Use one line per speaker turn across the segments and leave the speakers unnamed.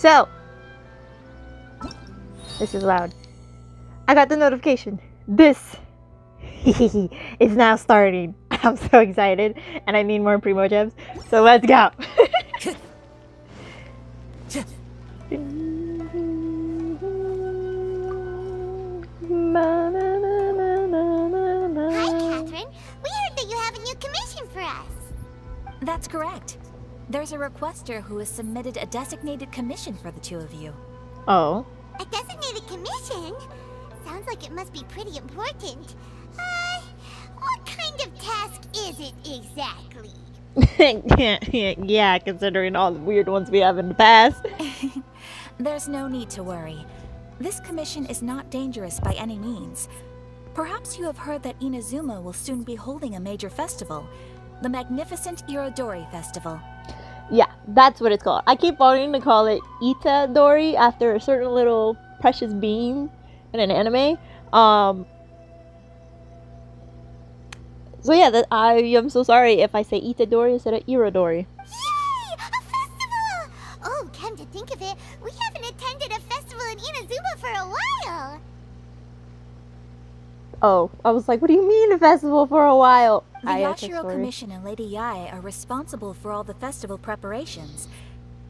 So, this is loud. I got the notification. This is now starting. I'm so excited and I need more Primogems. So let's go.
Hi, Catherine. We heard that you have a new commission for us.
That's correct. There's a requester who has submitted a designated commission for the two of you.
Oh.
A designated commission? Sounds like it must be pretty important. Uh, what kind of task is it exactly?
yeah, considering all the weird ones we have in the past.
There's no need to worry. This commission is not dangerous by any means. Perhaps you have heard that Inazuma will soon be holding a major festival, the magnificent Irodori Festival.
Yeah, that's what it's called. I keep wanting to call it Itadori after a certain little precious beam in an anime. Um, so yeah, I am so sorry if I say Itadori instead of Irodori.
Oh,
I was like, what do you mean a festival for a while?
The
I okay,
Yashiro
sorry.
Commission and Lady Yae are responsible for all the festival preparations.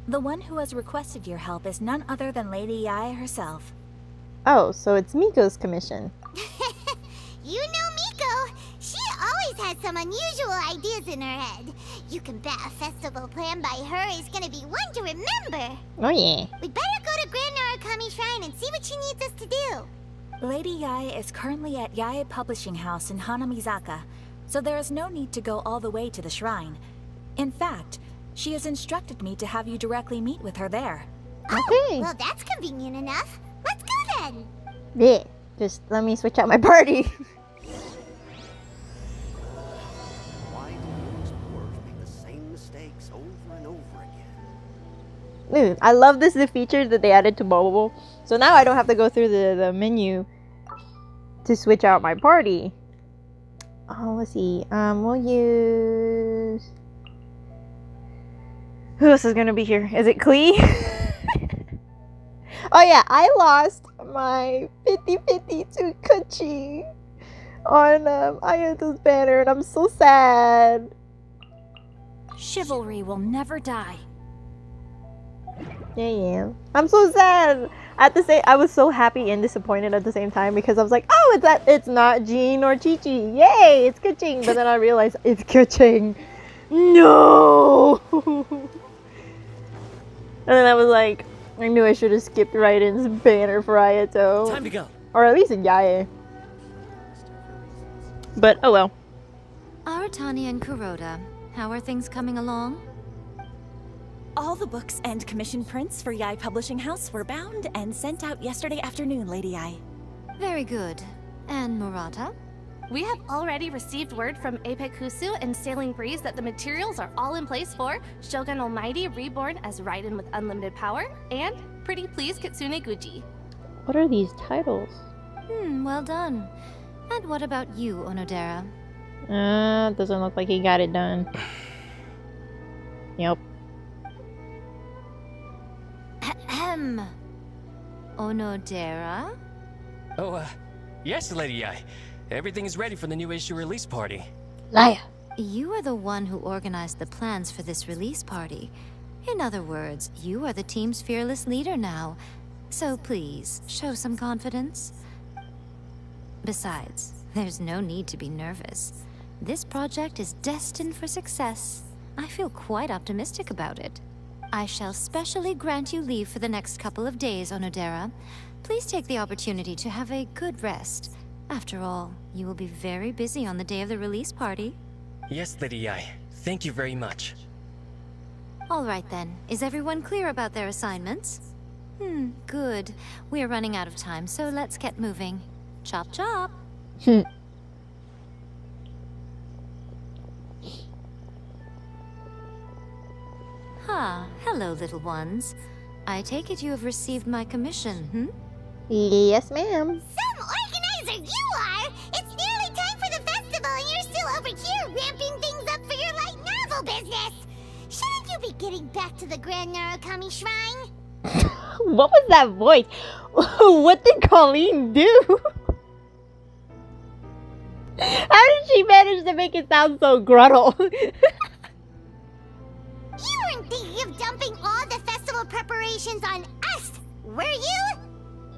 The one who has requested your help is none other than Lady Yae herself.
Oh, so it's Miko's commission.
you know Miko. She always has some unusual ideas in her head. You can bet a festival planned by her is gonna be one to remember.
Oh yeah.
We'd better go to Grand Narukami Shrine and see what she needs us to do.
Lady Yae is currently at Yae Publishing House in Hanamizaka, so there is no need to go all the way to the shrine. In fact, she has instructed me to have you directly meet with her there.
Oh,
Okay.
well that's convenient enough. Let's go then.
Yeah. Just let me switch out my party.
Why do those dwarves make the same mistakes over and over again?
Dude, I love this new feature that they added to mobile. So now I don't have to go through the, the menu to switch out my party. Oh, let's see. Um, we'll use. Who else is gonna be here? Is it Klee? oh yeah, I lost my 50-50 to Kuchi on um, Ayato's banner, and I'm so sad.
Chivalry will never die.
Yeah, yeah. I'm so sad. At the same, I was so happy and disappointed at the same time because I was like, oh, it's that it's not Jean or Qiqi. Yay, it's Keqing. But then I realized it's Keqing. No. and then I was like, I knew I should have skipped Raiden banner for Ayato,
Time to go.
or at least in Yae. But oh well.
Aratani and Kuroda, how are things coming along?
All the books and commission prints for Yae Publishing House were bound and sent out yesterday afternoon, Lady Yae.
Very good. And Murata?
We have already received word from Apekusu and Sailing Breeze that the materials are all in place for Shogun Almighty Reborn as Raiden with Unlimited Power and Pretty Please Kitsune Guji.
What are these titles?
Hmm, well done. And what about you, Onodera?
Uh, doesn't look like he got it done. Yep.
Ahem. Onodera?
Oh, uh, yes, Lady Yae. Everything is ready for the new issue release party.
Liar.
You are the one who organized the plans for this release party. In other words, you are the team's fearless leader now. So please, show some confidence. Besides, there's no need to be nervous. This project is destined for success. I feel quite optimistic about it. I shall specially grant you leave for the next couple of days, Onodera. Please take the opportunity to have a good rest. After all, you will be very busy on the day of the release party.
Yes, Lady Yae. Thank you very much.
All right then. Is everyone clear about their assignments? Hmm, good. We are running out of time, so let's get moving. Chop chop. Ah, hello, little ones. I take it you have received my commission, hmm?
Yes, ma'am.
Some organizer you are! It's nearly time for the festival and you're still over here ramping things up for your light novel business! Shouldn't you be getting back to the Grand Narukami Shrine?
what was that voice? what did Colleen do? How did she manage to make it sound so gruttle?
You thinking of dumping all the festival preparations on us, were you?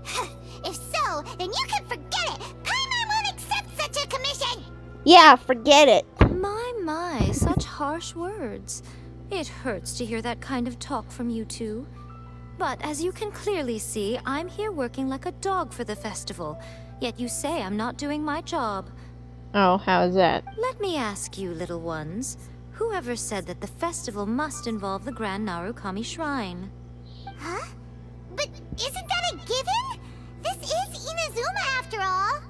if so, then you can forget it. Paimon won't accept such a commission.
yeah, forget it.
My, my, such harsh words. It hurts to hear that kind of talk from you two. But as you can clearly see, I'm here working like a dog for the festival. Yet you say I'm not doing my job.
Oh, how is that?
Let me ask you, little ones. Whoever said that the festival must involve the Grand Narukami Shrine?
Huh? But isn't that a given? This is Inazuma after all.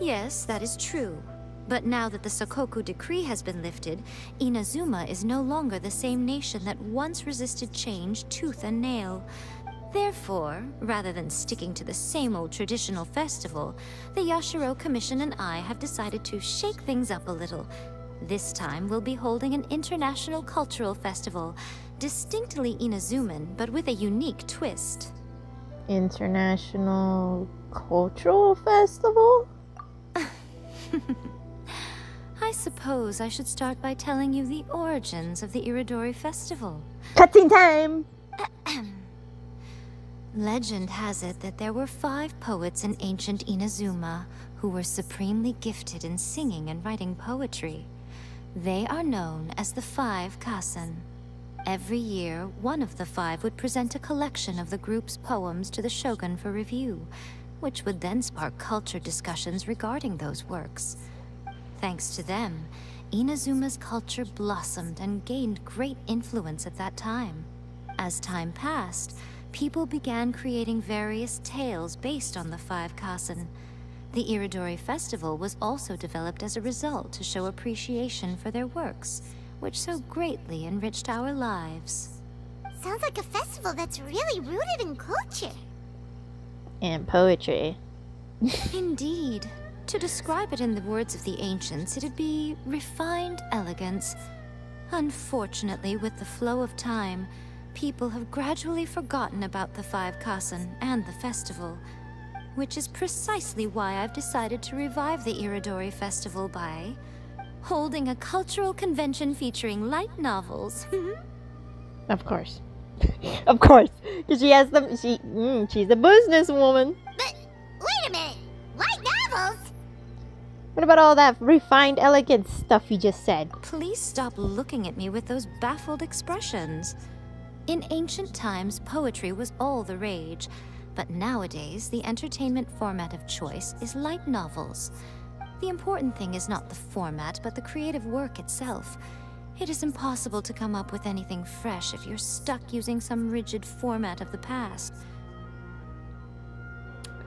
Yes, that is true. But now that the Sakoku decree has been lifted, Inazuma is no longer the same nation that once resisted change tooth and nail. Therefore, rather than sticking to the same old traditional festival, the Yashiro Commission and I have decided to shake things up a little. This time, we'll be holding an international cultural festival, distinctly Inazuman, but with a unique twist.
International Cultural Festival?
I suppose I should start by telling you the origins of the Irodori Festival.
Cutscene time!
Legend has it that there were five poets in ancient Inazuma who were supremely gifted in singing and writing poetry. They are known as the Five Kasen. Every year, one of the five would present a collection of the group's poems to the shogun for review, which would then spark culture discussions regarding those works. Thanks to them, Inazuma's culture blossomed and gained great influence at that time. As time passed, people began creating various tales based on the Five Kasen. The Irodori Festival was also developed as a result to show appreciation for their works, which so greatly enriched our lives.
Sounds like a festival that's really rooted in culture.
And poetry.
Indeed. To describe it in the words of the ancients, it'd be refined elegance. Unfortunately, with the flow of time, people have gradually forgotten about the Five Kasen and the festival. Which is precisely why I've decided to revive the Irodori Festival by holding a cultural convention featuring light novels.
Of course. of course. Because she has them. She, mm, she's a businesswoman.
But wait a minute. Light novels?
What about all that refined elegance stuff you just said?
Please stop looking at me with those baffled expressions. In ancient times, poetry was all the rage, but nowadays, the entertainment format of choice is light novels. The important thing is not the format, but the creative work itself. It is impossible to come up with anything fresh if you're stuck using some rigid format of the past.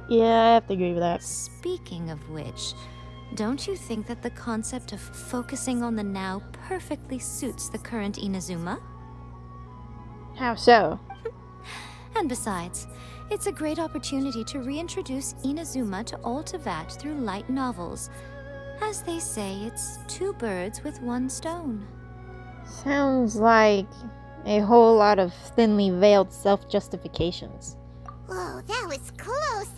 Yeah, I have to agree with that.
Speaking of which, don't you think that the concept of focusing on the now perfectly suits the current Inazuma?
How so?
And besides, it's a great opportunity to reintroduce Inazuma to all Teyvat through light novels. As they say, it's two birds with one stone.
Sounds like a whole lot of thinly veiled self justifications.
Whoa, that was close.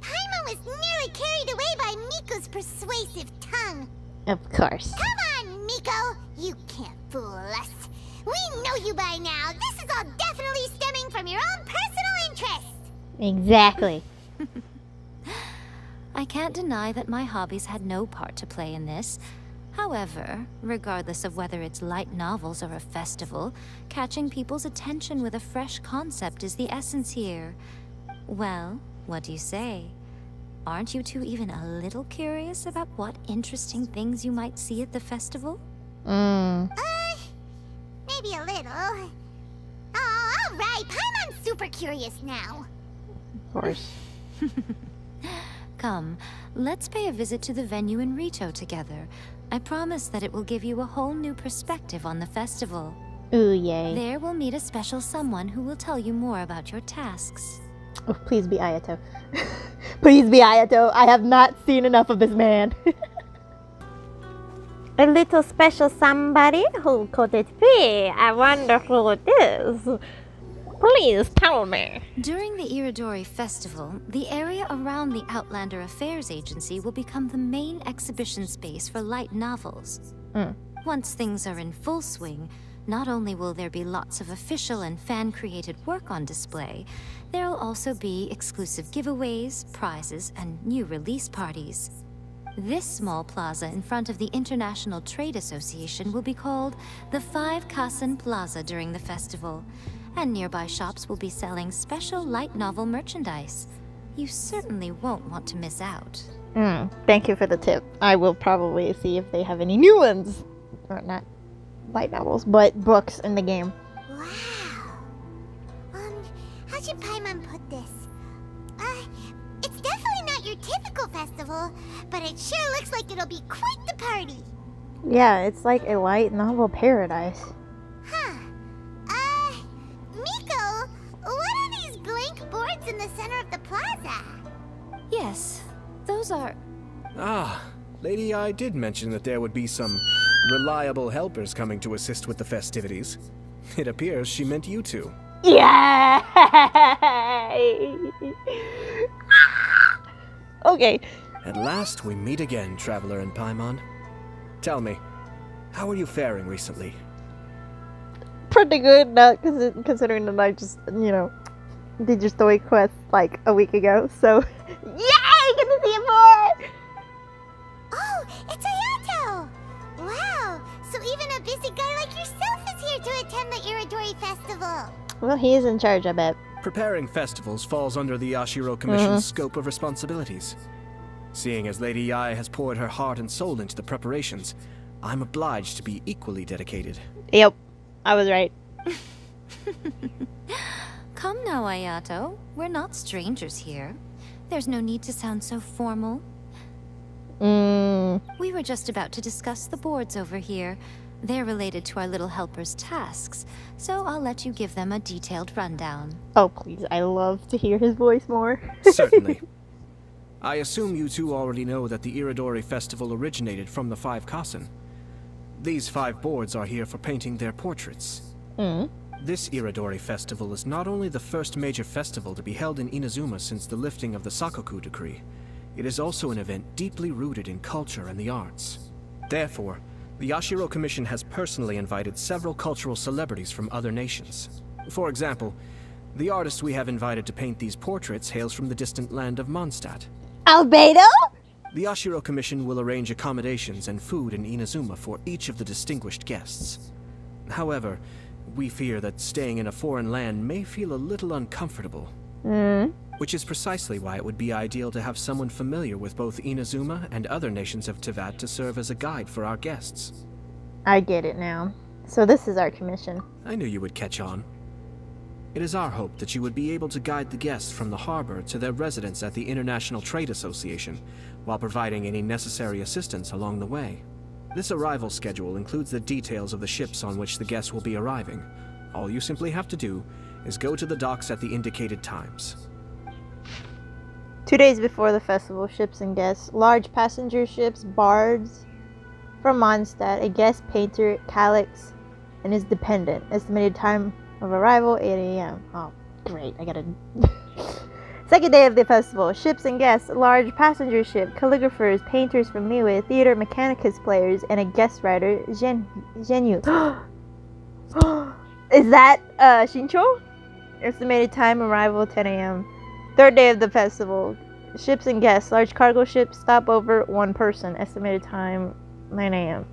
Paimon was nearly carried away by Miko's persuasive tongue.
Of course.
Come on, Miko. You can't fool us. We know you by now. This is all definitely stemming from your own personal interest.
Exactly.
I can't deny that my hobbies had no part to play in this. However, regardless of whether it's light novels or a festival, catching people's attention with a fresh concept is the essence here. Well, what do you say? Aren't you two even a little curious about what interesting things you might see at the festival?
Mmm.
Uh, maybe a little. Oh, all right. Paimon's super curious now.
Of course.
Come, let's pay a visit to the venue in Ritou together. I promise that it will give you a whole new perspective on the festival.
Ooh, yay.
There we'll meet a special someone who will tell you more about your tasks.
Oh, please be Ayato. please be Ayato. I have not seen enough of this man. a little special somebody who could it be? I wonder who it is. Please tell me.
During the Irodori Festival, the area around the Outlander Affairs Agency will become the main exhibition space for light novels.
Mm.
Once things are in full swing, not only will there be lots of official and fan-created work on display, there'll also be exclusive giveaways, prizes, and new release parties. This small plaza in front of the International Trade Association will be called the Five Kasen Plaza during the festival, and nearby shops will be selling special light novel merchandise. You certainly won't want to miss out.
Mm, thank you for the tip. I will probably see if they have any new ones. Or not light novels, but books in the game.
Wow. Um, how should Paimon put this? Uh, it's definitely not your typical festival, but it sure looks like it'll be quite the party.
Yeah, it's like a light novel paradise.
Blank boards in the center of the plaza?
Yes, those are.
Ah, Lady Yae did mention that there would be some reliable helpers coming to assist with the festivities. It appears she meant you two.
Yay! okay.
At last we meet again, Traveler and Paimon. Tell me, how are you faring recently?
Pretty good, not considering that I just, you know, did your story quest like a week ago. So, yay! Get to see it more.
Oh, it's Ayato! Wow, so even a busy guy like yourself is here to attend the Irodori Festival.
Well, he is in charge, I bet.
Preparing festivals falls under the Yashiro Commission's mm-hmm. scope of responsibilities. Seeing as Lady Yae has poured her heart and soul into the preparations, I'm obliged to be equally dedicated.
Yep, I was right.
Come now, Ayato. We're not strangers here. There's no need to sound so formal.
Mm,
We were just about to discuss the boards over here. They're related to our little helper's tasks, so I'll let you give them a detailed rundown.
oh, please, I love to hear his voice more.
Certainly. I assume you two already know that the Irodori Festival originated from the Five Kasen. These five boards are here for painting their portraits.
Mm.
This Irodori Festival is not only the first major festival to be held in Inazuma since the lifting of the Sakoku Decree, it is also an event deeply rooted in culture and the arts. Therefore, the Yashiro Commission has personally invited several cultural celebrities from other nations. For example, the artist we have invited to paint these portraits hails from the distant land of Mondstadt.
Albedo?
The Yashiro Commission will arrange accommodations and food in Inazuma for each of the distinguished guests. However, we fear that staying in a foreign land may feel a little uncomfortable,
Mm.
which is precisely why it would be ideal to have someone familiar with both Inazuma and other nations of Teyvat to serve as a guide for our guests.
I get it now. So this is our commission.
I knew you would catch on. It is our hope that you would be able to guide the guests from the harbor to their residence at the International Trade Association, while providing any necessary assistance along the way. This arrival schedule includes the details of the ships on which the guests will be arriving. All you simply have to do is go to the docks at the indicated times.
Two days before the festival, ships and guests, large passenger ships, bards from Mondstadt, a guest painter, Calyx, and his dependent. Estimated time of arrival 8 a.m. Oh, great! I gotta. Second day of the festival, ships and guests, large passenger ship, calligraphers, painters from Liyue, theater mechanicus players, and a guest writer, Gen Genyu. Is that uh, Xingqiu? Estimated time arrival 10 a.m. Third day of the festival. Ships and guests. Large cargo ship. Stop over one person. Estimated time 9 a.m.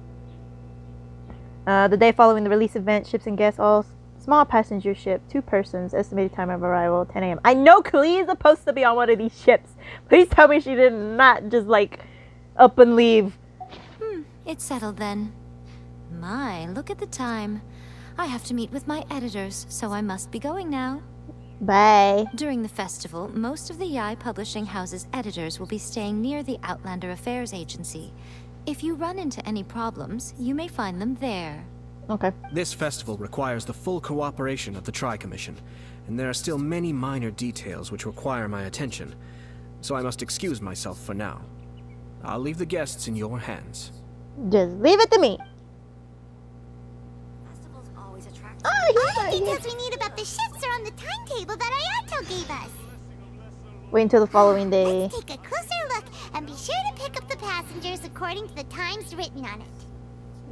Uh, the day following the release event. Ships and guests. All small passenger ship. Two persons. Estimated time of arrival 10 a.m. I know Klee is supposed to be on one of these ships. Please tell me she did not just like up and leave.
Hmm, it's settled then. My, look at the time. I have to meet with my editors, so I must be going now.
Bye.
During the festival, most of the Yae Publishing House's editors will be staying near the Outlander Affairs Agency. If you run into any problems, you may find them there.
Okay.
This festival requires the full cooperation of the Tri Commission, and there are still many minor details which require my attention, so I must excuse myself for now. I'll leave the guests in your hands.
Just leave it to me.
Festivals always attract
Oh,
All
he's
the
not
details we need about the shifts are on the timetable that Ayato gave us.
Wait until the following day.
Let's take a closer look and be sure to pick up the passengers according to the times written on it.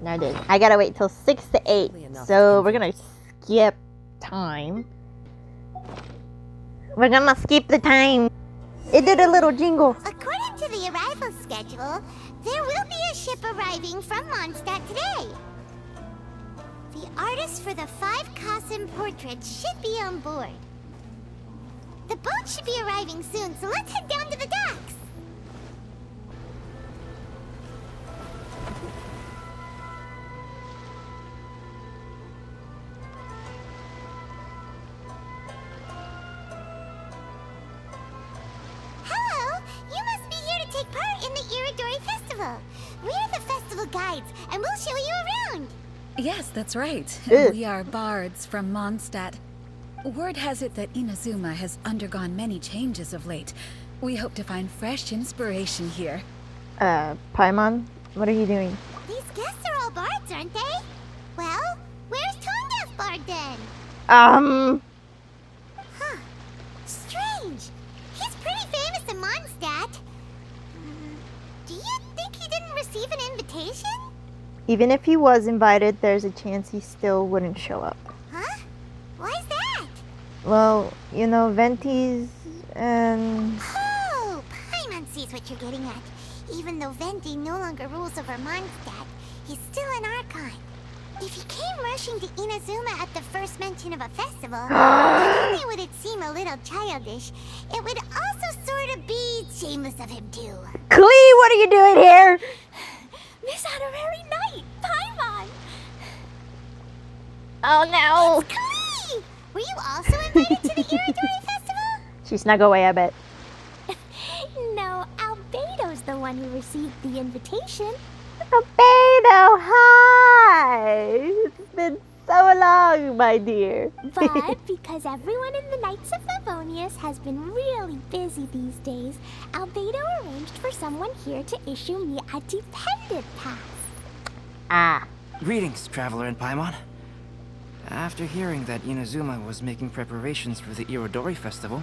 No, I did. I gotta wait till 6 to 8. So we're gonna skip time. We're gonna skip the time. It did a little jingle.
According to the arrival schedule, there will be a ship arriving from Mondstadt today. The artist for the five Kasen portraits should be on board. The boat should be arriving soon, so let's head down to the docks. Guides, and we'll show you around.
Yes, that's right.
Ugh.
We are bards from Mondstadt. Word has it that Inazuma has undergone many changes of late. We hope to find fresh inspiration here.
Uh, Paimon, what are you doing?
These guests are all bards, aren't they? Well, where's Tondef Bard then?
Um,
Huh. Strange. He's pretty famous in Mondstadt. Hmm, Do you think he didn't receive an invitation?
Even if he was invited, there's a chance he still wouldn't show up.
Huh? Why's that?
Well, you know, Venti's and
Oh, Paimon sees what you're getting at. Even though Venti no longer rules over Mondstadt, he's still an Archon. If he came rushing to Inazuma at the first mention of a festival, not only would it seem a little childish, it would also sort of be shameless of him too.
Klee, what are you doing here?
Miss Honorary Knight, Paimon!
Oh no!
Klee! Were you also invited to the Irodori Festival?
She snuck away, I bet.
No, Albedo's the one who received the invitation.
Albedo, hi! It's been so long, my dear.
But because everyone in the Knights of Favonius has been really busy these days, Albedo arranged for someone here to issue me a dependent pass.
ah,
Greetings, traveler in Paimon. After hearing that Inazuma was making preparations for the Irodori Festival,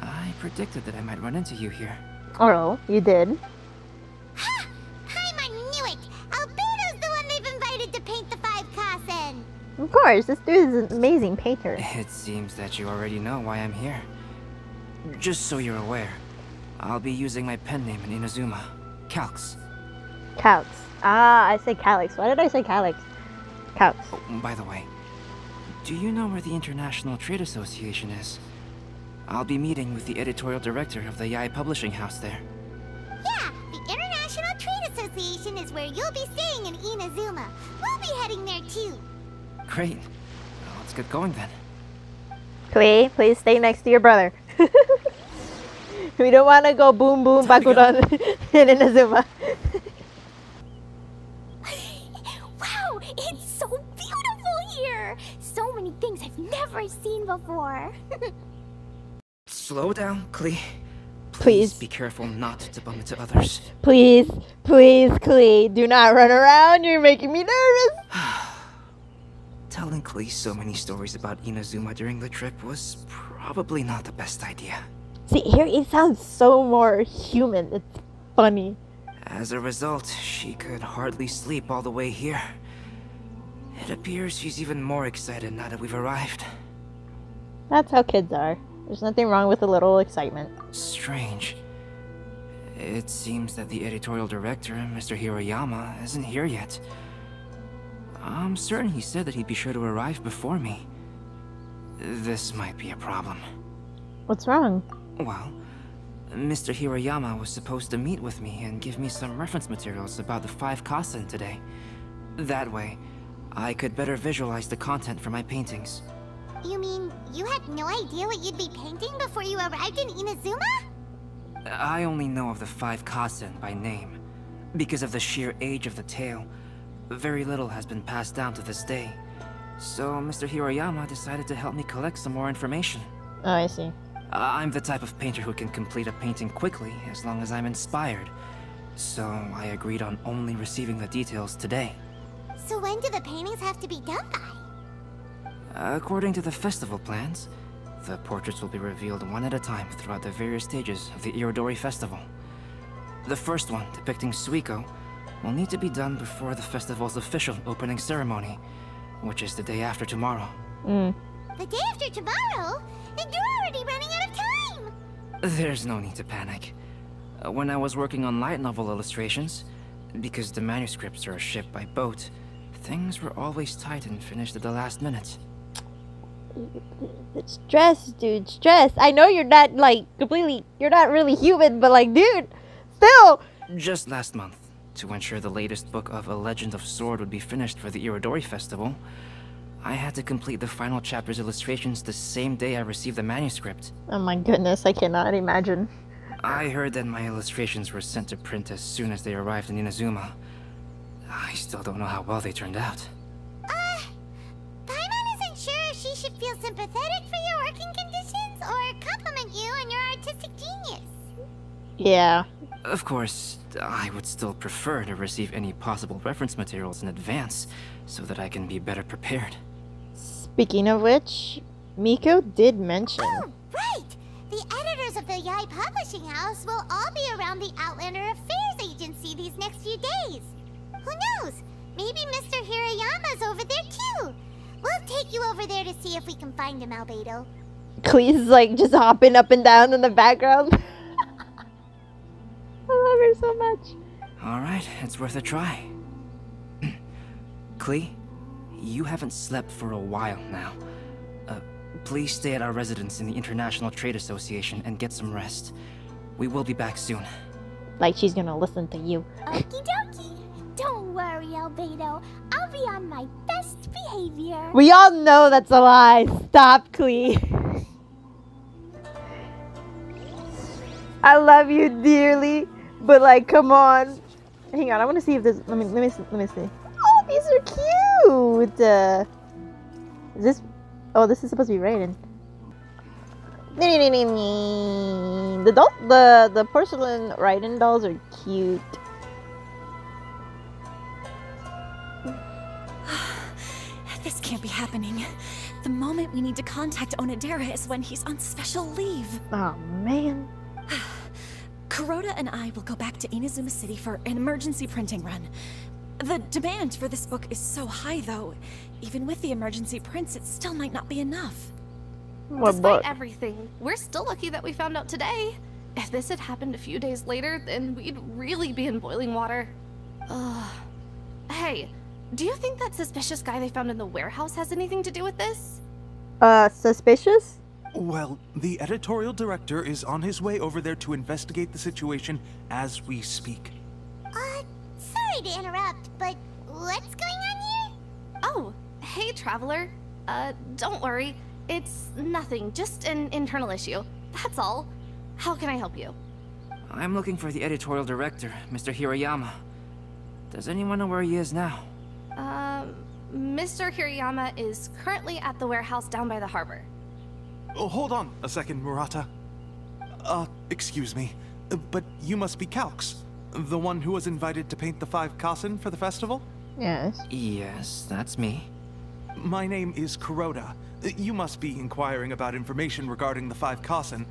I predicted that I might run into you here.
oh, you did. Of course, this dude is an amazing painter.
It seems that you already know why I'm here. Just so you're aware, I'll be using my pen name in Inazuma, Calx.
Calx. Ah, I say Calix. Why did I say Calix? Calx.
Oh, by the way, do you know where the International Trade Association is? I'll be meeting with the editorial director of the Yae Publishing House there.
Yeah, the International Trade Association is where you'll be staying in Inazuma. We'll be heading there too.
Great. Well, let's get going then.
Klee, please stay next to your brother. we don't want to go boom boom Bakudan in Inazuma.
wow, it's so beautiful here! So many things I've never seen before.
Slow down, Klee.
Please.
be careful not to bump into others.
Please, please, Klee, do not run around. You're making me nervous.
Telling Klee so many stories about Inazuma during the trip was probably not the best idea.
See, here it sounds so more human. It's funny.
As a result, she could hardly sleep all the way here. It appears she's even more excited now that we've arrived.
That's how kids are. There's nothing wrong with a little excitement.
Strange. It seems that the editorial director, Mr. Hiroyama, isn't here yet. I'm certain he said that he'd be sure to arrive before me. This might be a problem.
What's wrong?
Well, Mr. Hiroyama was supposed to meet with me and give me some reference materials about the five Kasen today. That way, I could better visualize the content for my paintings.
You mean you had no idea what you'd be painting before you arrived in Inazuma?
I only know of the five Kasen by name. Because of the sheer age of the tale, very little has been passed down to this day. So Mr. Hiroyama decided to help me collect some more information.
Oh, I see.
Uh, I'm the type of painter who can complete a painting quickly as long as I'm inspired. So I agreed on only receiving the details today.
So when do the paintings have to be done by?
According to the festival plans, the portraits will be revealed one at a time throughout the various stages of the Irodori Festival. The first one, depicting Suiko, will need to be done before the festival's official opening ceremony, which is the day after tomorrow.
Mm.
The day after tomorrow? Then you're already running out of time!
There's no need to panic. Uh, When I was working on light novel illustrations, because the manuscripts are shipped by boat, things were always tight and finished at the last minute.
Stress, dude, stress. I know you're not like completely, you're not really human, but like, dude, still.
Just last month, to ensure the latest book of A Legend of Sword would be finished for the Irodori Festival, I had to complete the final chapter's illustrations the same day I received the manuscript.
Oh my goodness, I cannot imagine.
I heard that my illustrations were sent to print as soon as they arrived in Inazuma. I still don't know how well they turned out.
Uh, Paimon isn't sure if she should feel sympathetic for your working conditions or compliment you on your artistic genius.
Yeah.
Of course, I would still prefer to receive any possible reference materials in advance so that I can be better prepared.
Speaking of which, Miko did mention.
Oh, right! The editors of the Yae Publishing House will all be around the Outlander Affairs Agency these next few days. Who knows? Maybe Mr. Hirayama's over there too. We'll take you over there to see if we can find him, Albedo.
Klee's like just hopping up and down in the background. I love her so much.
Alright, it's worth a try. Klee, you haven't slept for a while now. Uh, please stay at our residence in the International Trade Association and get some rest. We will be back soon.
Like she's gonna listen to you.
Okie dokie. Don't worry, Albedo. I'll be on my best behavior.
We all know that's a lie. Stop, Klee. I love you dearly, but like, come on. Hang on, I want to see if this. Let me, let me, see- let me see. Oh, these are cute. Uh, is this? Oh, this is supposed to be Raiden. The doll, the the porcelain Raiden dolls are cute.
This can't be happening. The moment we need to contact Onodera is when he's on special leave.
Oh man.
Kuroda and I will go back to Inazuma City for an emergency printing run. The demand for this book is so high, though. Even with the emergency prints, it still might not be enough.
What
Despite
book?
everything, we're still lucky that we found out today. If this had happened a few days later, then we'd really be in boiling water. Ugh. Hey, do you think that suspicious guy they found in the warehouse has anything to do with this?
Uh, suspicious?
Well, the editorial director is on his way over there to investigate the situation as we speak.
Uh, sorry to interrupt, but what's going on here?
Oh, hey, traveler. Uh, don't worry. It's nothing, just an internal issue. That's all. How can I help you?
I'm looking for the editorial director, Mr. Hirayama. Does anyone know where he is now?
Um, Mr. Hirayama is currently at the warehouse down by the harbor.
Oh, hold on a second, Murata. Uh, excuse me, but you must be Calx, the one who was invited to paint the five Kasen for the festival?
Yes.
Yes, that's me.
My name is Kuroda. You must be inquiring about information regarding the five Kasen.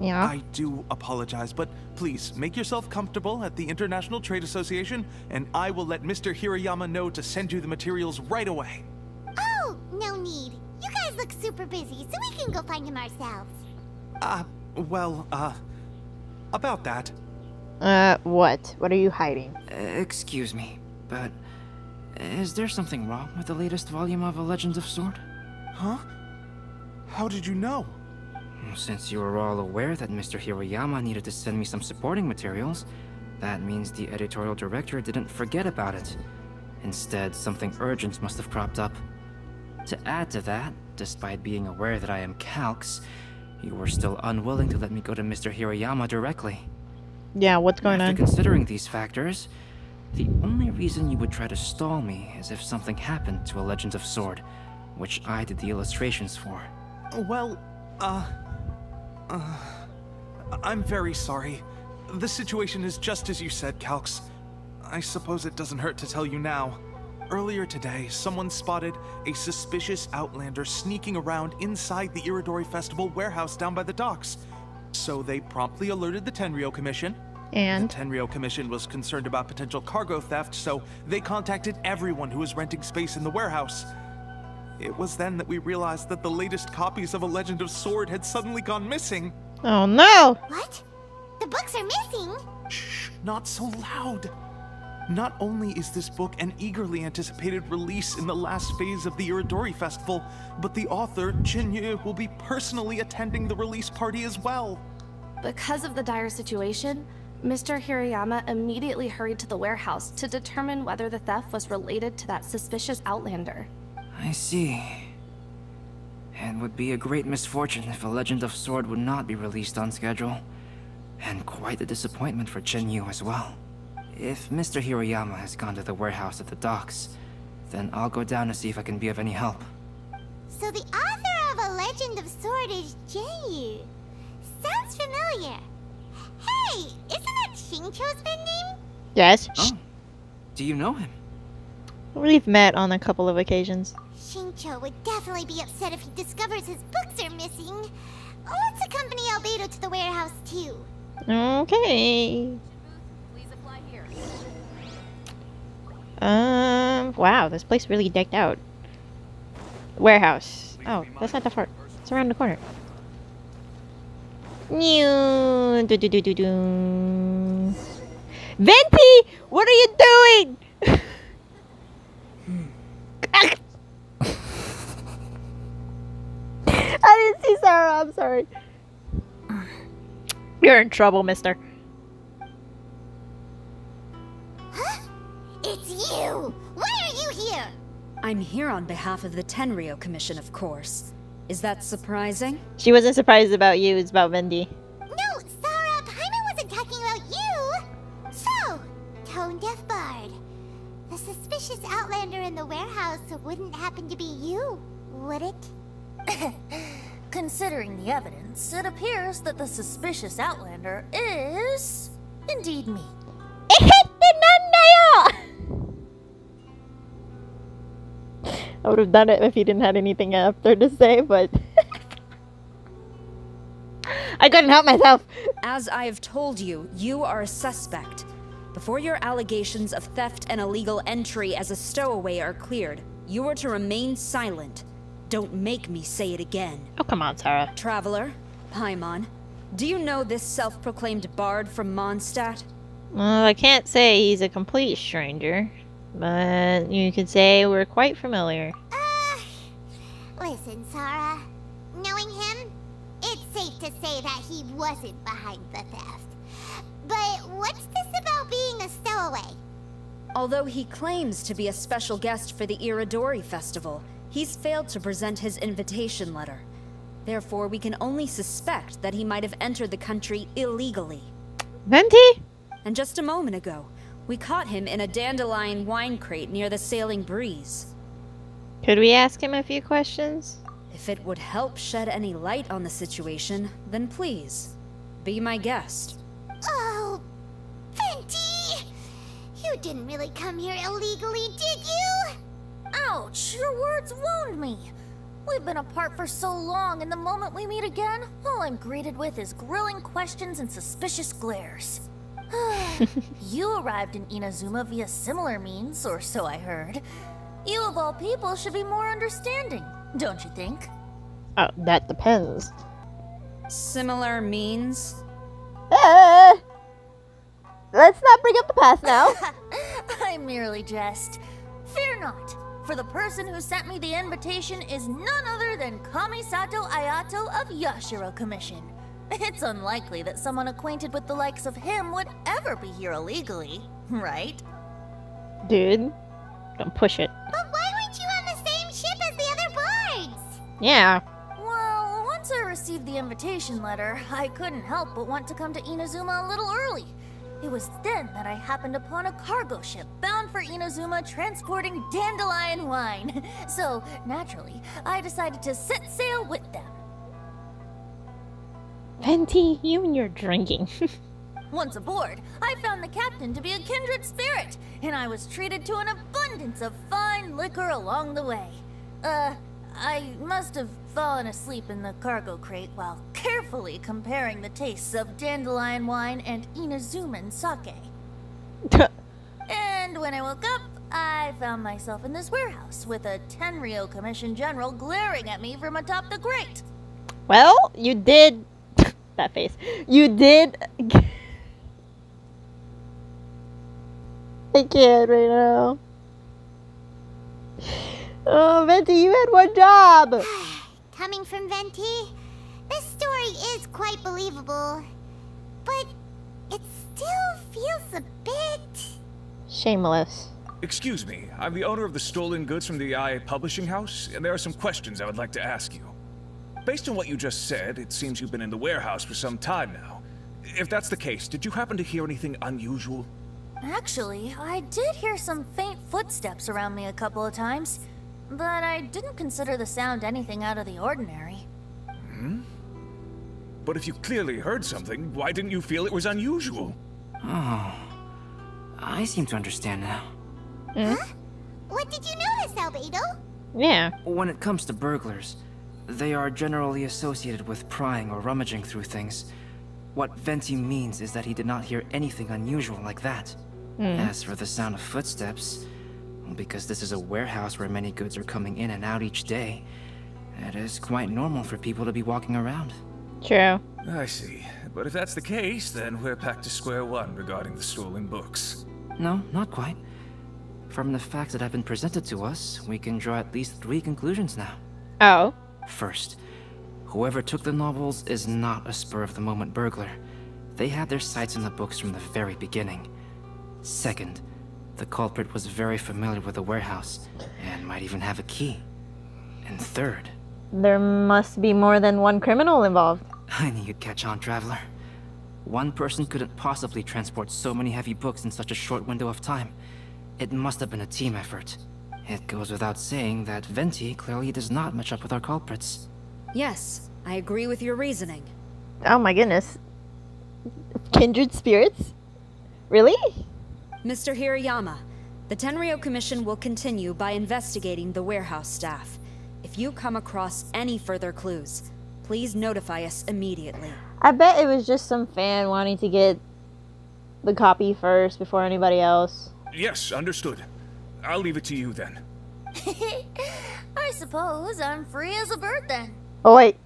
Yeah.
I do apologize, but please make yourself comfortable at the International Trade Association, and I will let Mr. Hirayama know to send you the materials right away.
Oh, no need. You guys look super busy, so we can go find him ourselves.
Uh, well, uh, about that.
Uh, what? What are you hiding?
Uh, excuse me, but is there something wrong with the latest volume of A Legend of Sword?
Huh? How did you know?
Since you were all aware that Mr. Hirayama needed to send me some supporting materials, that means the editorial director didn't forget about it. Instead, something urgent must have cropped up. To add to that, despite being aware that I am Calx, you were still unwilling to let me go to Mr. Hirayama directly.
Yeah, what's going
After
on?
considering these factors, the only reason you would try to stall me is if something happened to A Legend of Sword, which I did the illustrations for.
Well, uh, uh, I'm very sorry. The situation is just as you said, Calx. I suppose it doesn't hurt to tell you now. Earlier today, someone spotted a suspicious outlander sneaking around inside the Irodori Festival warehouse down by the docks. So they promptly alerted the Tenryo Commission.
And?
The Tenryo Commission was concerned about potential cargo theft, so they contacted everyone who was renting space in the warehouse. It was then that we realized that the latest copies of A Legend of Sword had suddenly gone missing.
Oh no!
What? The books are missing?
Shh, not so loud. Not only is this book an eagerly anticipated release in the last phase of the Irodori Festival, but the author, Jin Yu, will be personally attending the release party as well.
Because of the dire situation, Mr. Hirayama immediately hurried to the warehouse to determine whether the theft was related to that suspicious outlander.
I see. It would be a great misfortune if A Legend of Sword would not be released on schedule. And quite a disappointment for Chenyu as well. If Mr. Hiroyama has gone to the warehouse at the docks, then I'll go down to see if I can be of any help.
So the author of A Legend of Sword is Jinyu. Sounds familiar. Hey, isn't that Xingqiu's pen name?
Yes.
Oh, do you know him?
We've met on a couple of occasions.
Xingqiu would definitely be upset if he discovers his books are missing. Let's accompany Albedo to the warehouse too.
Okay. Um, wow, this place really decked out. Warehouse. Oh, that's not that far. It's around the corner. New. Do do do do do. Venti, what are you doing? I didn't see Sarah. I'm sorry. You're in trouble, mister.
It's you! Why are you here?
I'm here on behalf of the Tenryo Commission, of course. Is that surprising?
She wasn't surprised about you, it's about Venti.
No, Sarah, Paimon wasn't talking about you! So, Tone Deaf Bard. The suspicious outlander in the warehouse wouldn't happen to be you, would it?
Considering the evidence, it appears that the suspicious outlander is indeed me.
I would have done it if he didn't have anything after to say, but I couldn't help myself.
As I have told you, you are a suspect. Before your allegations of theft and illegal entry as a stowaway are cleared, you are to remain silent. Don't make me say it again.
Oh, come on, Sarah.
Traveler, Paimon, do you know this self-proclaimed bard from Mondstadt?
Well, I can't say he's a complete stranger, but you could say we're quite familiar.
Uh, listen, Sarah. Knowing him, it's safe to say that he wasn't behind the theft. But what's this about being a stowaway?
Although he claims to be a special guest for the Irodori Festival, he's failed to present his invitation letter. Therefore, we can only suspect that he might have entered the country illegally.
Venti?
And just a moment ago, we caught him in a dandelion wine crate near the Sailing Breeze.
Could we ask him a few questions?
If it would help shed any light on the situation, then please, be my guest.
Oh, Venti! You didn't really come here illegally, did you?
Ouch, your words wound me. We've been apart for so long, and the moment we meet again, all I'm greeted with is grilling questions and suspicious glares. you arrived in Inazuma via similar means, or so I heard. You of all people should be more understanding, don't you think?
Oh, that depends.
Similar means?
Uh, let's not bring up the past now.
I merely jest. Fear not, for the person who sent me the invitation is none other than Kamisato Ayato of Yashiro Commission. It's unlikely that someone acquainted with the likes of him would ever be here illegally, right?
Dude, don't push it.
But why weren't you on the same ship as the other bards?
Yeah.
Well, once I received the invitation letter, I couldn't help but want to come to Inazuma a little early. It was then that I happened upon a cargo ship bound for Inazuma transporting dandelion wine. So, naturally, I decided to set sail with them.
Venti, you and your drinking.
Once aboard, I found the captain to be a kindred spirit, and I was treated to an abundance of fine liquor along the way. Uh, I must have fallen asleep in the cargo crate while carefully comparing the tastes of dandelion wine and Inazuman sake. and when I woke up, I found myself in this warehouse with a Tenryo Commission General glaring at me from atop the grate.
Well, you did. That face. You did. I can't right now. Oh, Venti, you had one job.
Coming from Venti, this story is quite believable. But it still feels a bit.
Shameless.
Excuse me, I'm the owner of the stolen goods from the Yae Publishing House, and there are some questions I would like to ask you. Based on what you just said, it seems you've been in the warehouse for some time now. If that's the case, did you happen to hear anything unusual?
Actually, I did hear some faint footsteps around me a couple of times, but I didn't consider the sound anything out of the ordinary.
Hmm? But if you clearly heard something, why didn't you feel it was unusual?
Oh, I seem to understand now.
Huh? What did you notice, Albedo?
Yeah.
When it comes to burglars, they are generally associated with prying or rummaging through things. What Venti means is that he did not hear anything unusual like that.
Mm.
As for the sound of footsteps, because this is a warehouse where many goods are coming in and out each day, it is quite normal for people to be walking around.
True.
I see. But if that's the case, then we're back to square one regarding the stolen books.
No, not quite. From the facts that have been presented to us, we can draw at least three conclusions now.
Oh.
First, whoever took the novels is not a spur-of-the-moment burglar. They had their sights on the books from the very beginning. Second, the culprit was very familiar with the warehouse, and might even have a key. And third...
There must be more than one criminal involved.
I knew you'd catch on, Traveler. One person couldn't possibly transport so many heavy books in such a short window of time. It must have been a team effort. It goes without saying that Venti clearly does not match up with our culprits.
Yes, I agree with your reasoning.
Oh my goodness. Kindred spirits? Really?
Mr. Hirayama, the Tenryo Commission will continue by investigating the warehouse staff. If you come across any further clues, please notify us immediately.
I bet it was just some fan wanting to get the copy first before anybody else.
Yes, understood. I'll leave it to you then.
I suppose I'm free as a bird then.
Oh, wait.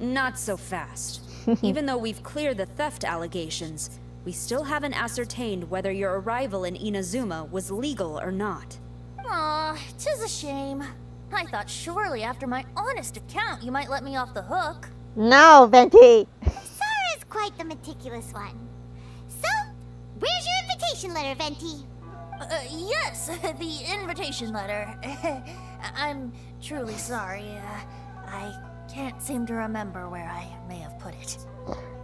Not so fast. Even though we've cleared the theft allegations, we still haven't ascertained whether your arrival in Inazuma was legal or not.
Aw, tis a shame. I thought surely after my honest account you might let me off the hook.
No, Venti.
Sara's quite the meticulous one. So, where's your invitation letter, Venti?
Uh, yes, the invitation letter. I'm truly sorry. Uh, I can't seem to remember where I may have put it.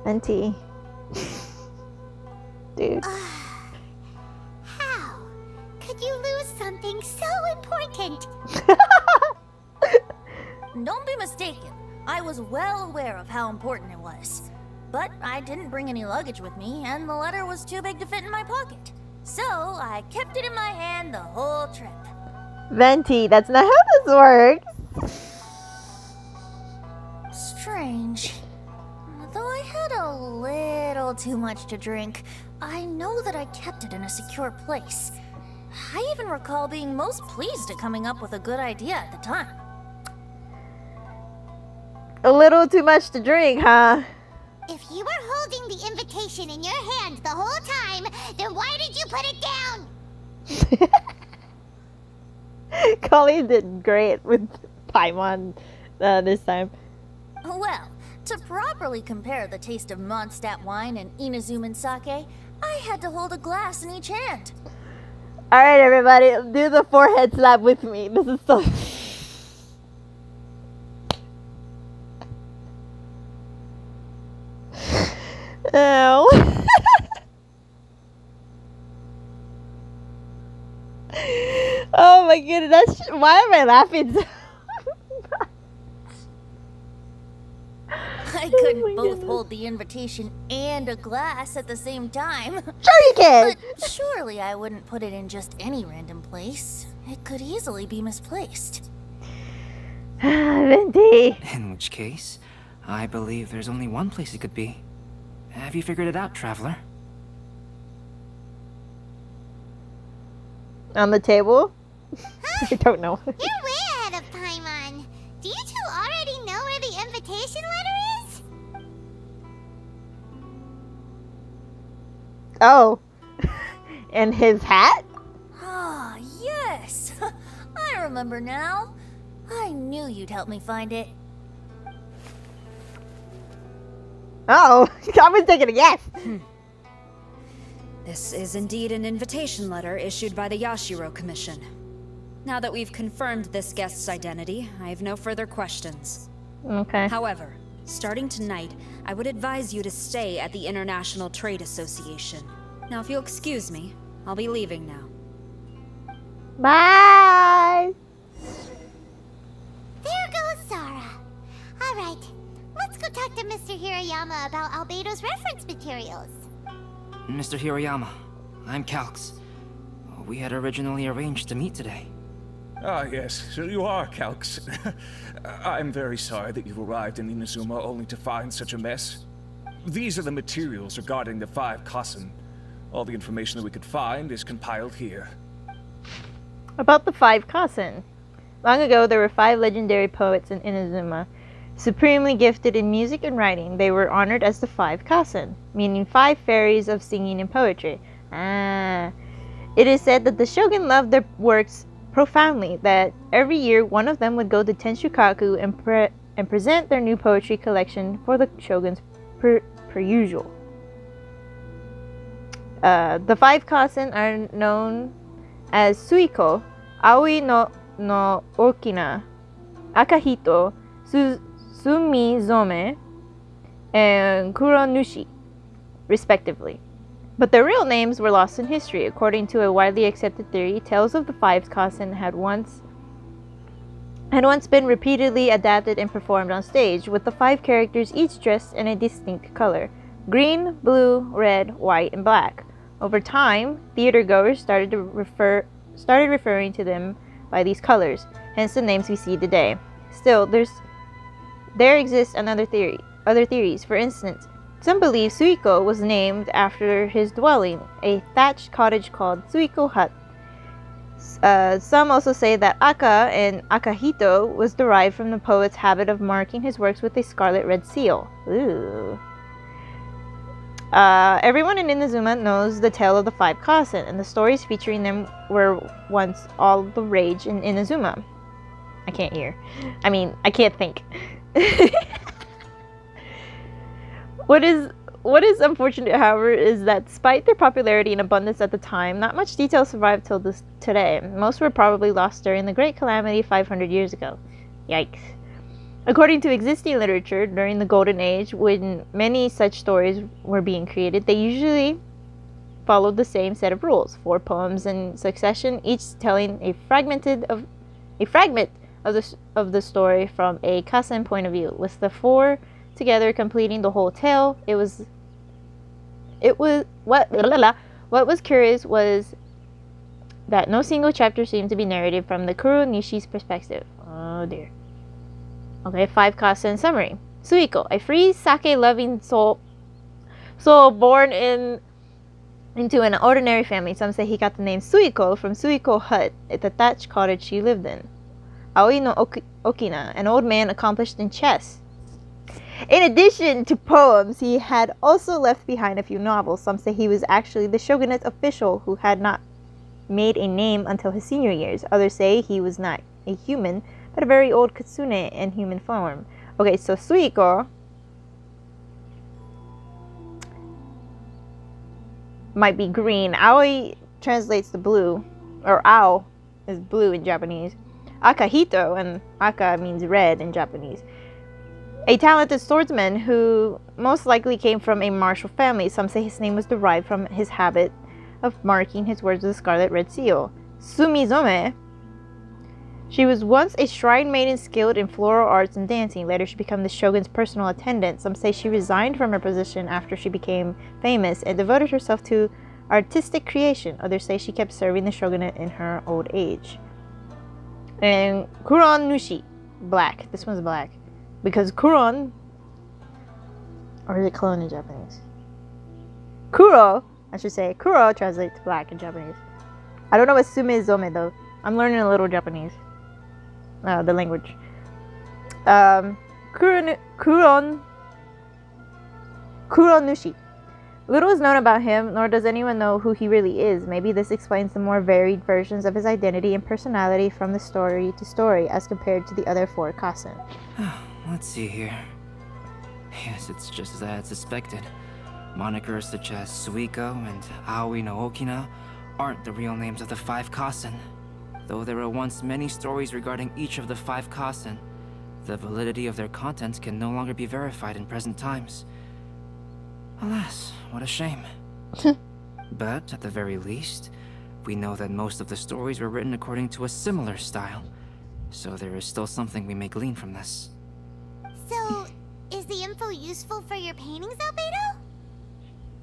Venti. Dude.
How could you lose something so important?
Don't be mistaken. I was well aware of how important it was. But I didn't bring any luggage with me, and the letter was too big to fit in my pocket. So I kept it in my hand the whole trip.
Venti, that's not how this works.
Strange. Though I had a little too much to drink, I know that I kept it in a secure place. I even recall being most pleased at coming up with a good idea at the time.
A little too much to drink, huh?
If you were holding the invitation in your hand the whole time, then why did you put it down?
Colleen did great with Paimon uh, this time.
Well, to properly compare the taste of Mondstadt wine and Inazuman sake, I had to hold a glass in each hand.
Alright, everybody, do the forehead slap with me. This is so. Ow. oh my goodness, that's why am I laughing so
I I couldn't both hold the invitation and a glass at the same time.
Sure you can.
But surely I wouldn't put it in just any random place. It could easily be misplaced.
Venti.
In which case, I believe there's only one place it could be. Have you figured it out, Traveler?
On the table? I don't know.
You're way ahead of Paimon. Do you two already know where the invitation letter is?
Oh. and his hat?
Ah, yes. I remember now. I knew you'd help me find it.
Oh, I was taking a guess. Hmm.
This is indeed an invitation letter issued by the Yashiro Commission. Now that we've confirmed this guest's identity, I have no further questions.
Okay.
However, starting tonight, I would advise you to stay at the International Trade Association. Now, if you'll excuse me, I'll be leaving now.
Bye.
There goes Zara. All right, let's go talk to Mr. Hirayama about Albedo's reference materials.
Mr. Hirayama, I'm Calx. We had originally arranged to meet today.
Ah, yes, so you are Calx. I'm very sorry that you've arrived in Inazuma only to find such a mess. These are the materials regarding the five Kasen. All the information that we could find is compiled here.
About the five Kasen. Long ago, there were five legendary poets in Inazuma. Supremely gifted in music and writing, they were honored as the five Kasen, meaning five fairies of singing and poetry. Ah. It is said that the shogun loved their works profoundly, that every year one of them would go to Tenshukaku and, pre- and present their new poetry collection for the shogun's per, per usual. Uh, the five Kasen are known as Suiko, Aoi no, no Okina, Akahito, Su, Sumizome, and Kuronushi, respectively. But their real names were lost in history. According to a widely accepted theory, Tales of the Five Kasen had once had once been repeatedly adapted and performed on stage, with the five characters each dressed in a distinct color green, blue, red, white, and black. Over time, theater goers started to refer started referring to them by these colors, hence the names we see today. Still, there's there exists another theory, other theories. For instance, some believe Suiko was named after his dwelling, a thatched cottage called Suiko Hut. Uh, some also say that Aka and Akahito was derived from the poet's habit of marking his works with a scarlet red seal. Ooh. Uh, everyone in Inazuma knows the tale of the five Kasen, and the stories featuring them were once all the rage in Inazuma. I can't hear. I mean, I can't think. What is what is unfortunate, however, is that despite their popularity and abundance at the time, not much detail survived till this today. Most were probably lost during the Great Calamity 500 years ago. Yikes. According to existing literature, during the Golden Age, when many such stories were being created, they usually followed the same set of rules: four poems in succession, each telling a fragmented of a fragment of the of the story from a Kasen point of view, with the four together completing the whole tale. It was it was what blah, blah, blah. what was curious was that no single chapter seemed to be narrated from the Kuronushi's perspective. Oh dear. Okay, five Kassen summary. Suiko, a free sake-loving soul, soul born in into an ordinary family. Some say he got the name Suiko from Suiko Hut, a thatched cottage she lived in. Oh, Aoi no Ok- Okina, an old man accomplished in chess. In addition to poems, he had also left behind a few novels. Some say he was actually the shogunate official who had not made a name until his senior years. Others say he was not a human, but a very old kitsune in human form. Okay, so Suiko might be green. Aoi translates to blue, or Ao is blue in Japanese. Akahito, and Aka means red in Japanese. A talented swordsman who most likely came from a martial family. Some say his name was derived from his habit of marking his words with a scarlet red seal. Sumizome She was once a shrine maiden skilled in floral arts and dancing. Later, she became the shogun's personal attendant. Some say she resigned from her position after she became famous and devoted herself to artistic creation. Others say she kept serving the shogunate in her old age. And Kuron Nushi, black. This one's black. Because Kuron, or is it clone in Japanese? Kuro, I should say. Kuro translates to black in Japanese. I don't know what Sume Zome though. I'm learning a little Japanese. Uh, the language. Um, Kuron, Kuron, Kuron Nushi. Little is known about him, nor does anyone know who he really is. Maybe this explains the more varied versions of his identity and personality from the story to story as compared to the other four Kasen.
Let's see here. Yes, it's just as I had suspected. Monikers such as Suiko and Aoi no Okina aren't the real names of the five Kasen. Though there were once many stories regarding each of the five Kasen, the validity of their contents can no longer be verified in present times. Alas, what a shame. but, at the very least, we know that most of the stories were written according to a similar style, so there is still something we may glean from this.
So, is the info useful for your paintings, Albedo?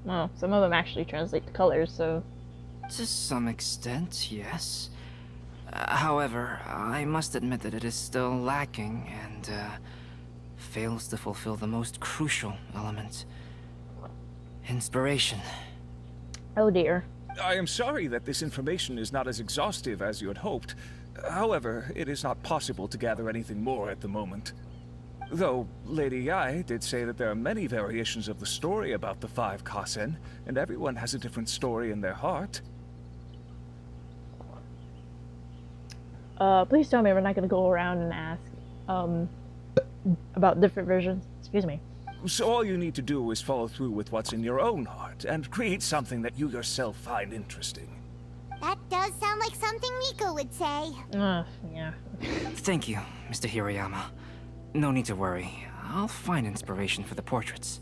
Well, some of them actually translate the colors, so.
To some extent, yes. Uh, however, I must admit that it is still lacking and uh, fails to fulfill the most crucial element inspiration.
Oh dear.
I am sorry that this information is not as exhaustive as you had hoped. However, it is not possible to gather anything more at the moment. Though, Lady Yae did say that there are many variations of the story about the five Kasen, and everyone has a different story in their heart.
Uh, please tell me we're not gonna go around and ask, um, about different versions. Excuse me.
So all you need to do is follow through with what's in your own heart, and create something that you yourself find interesting.
That does sound like something Miko would say.
Uh, yeah.
Thank you, Mr. Hirayama. No need to worry. I'll find inspiration for the portraits.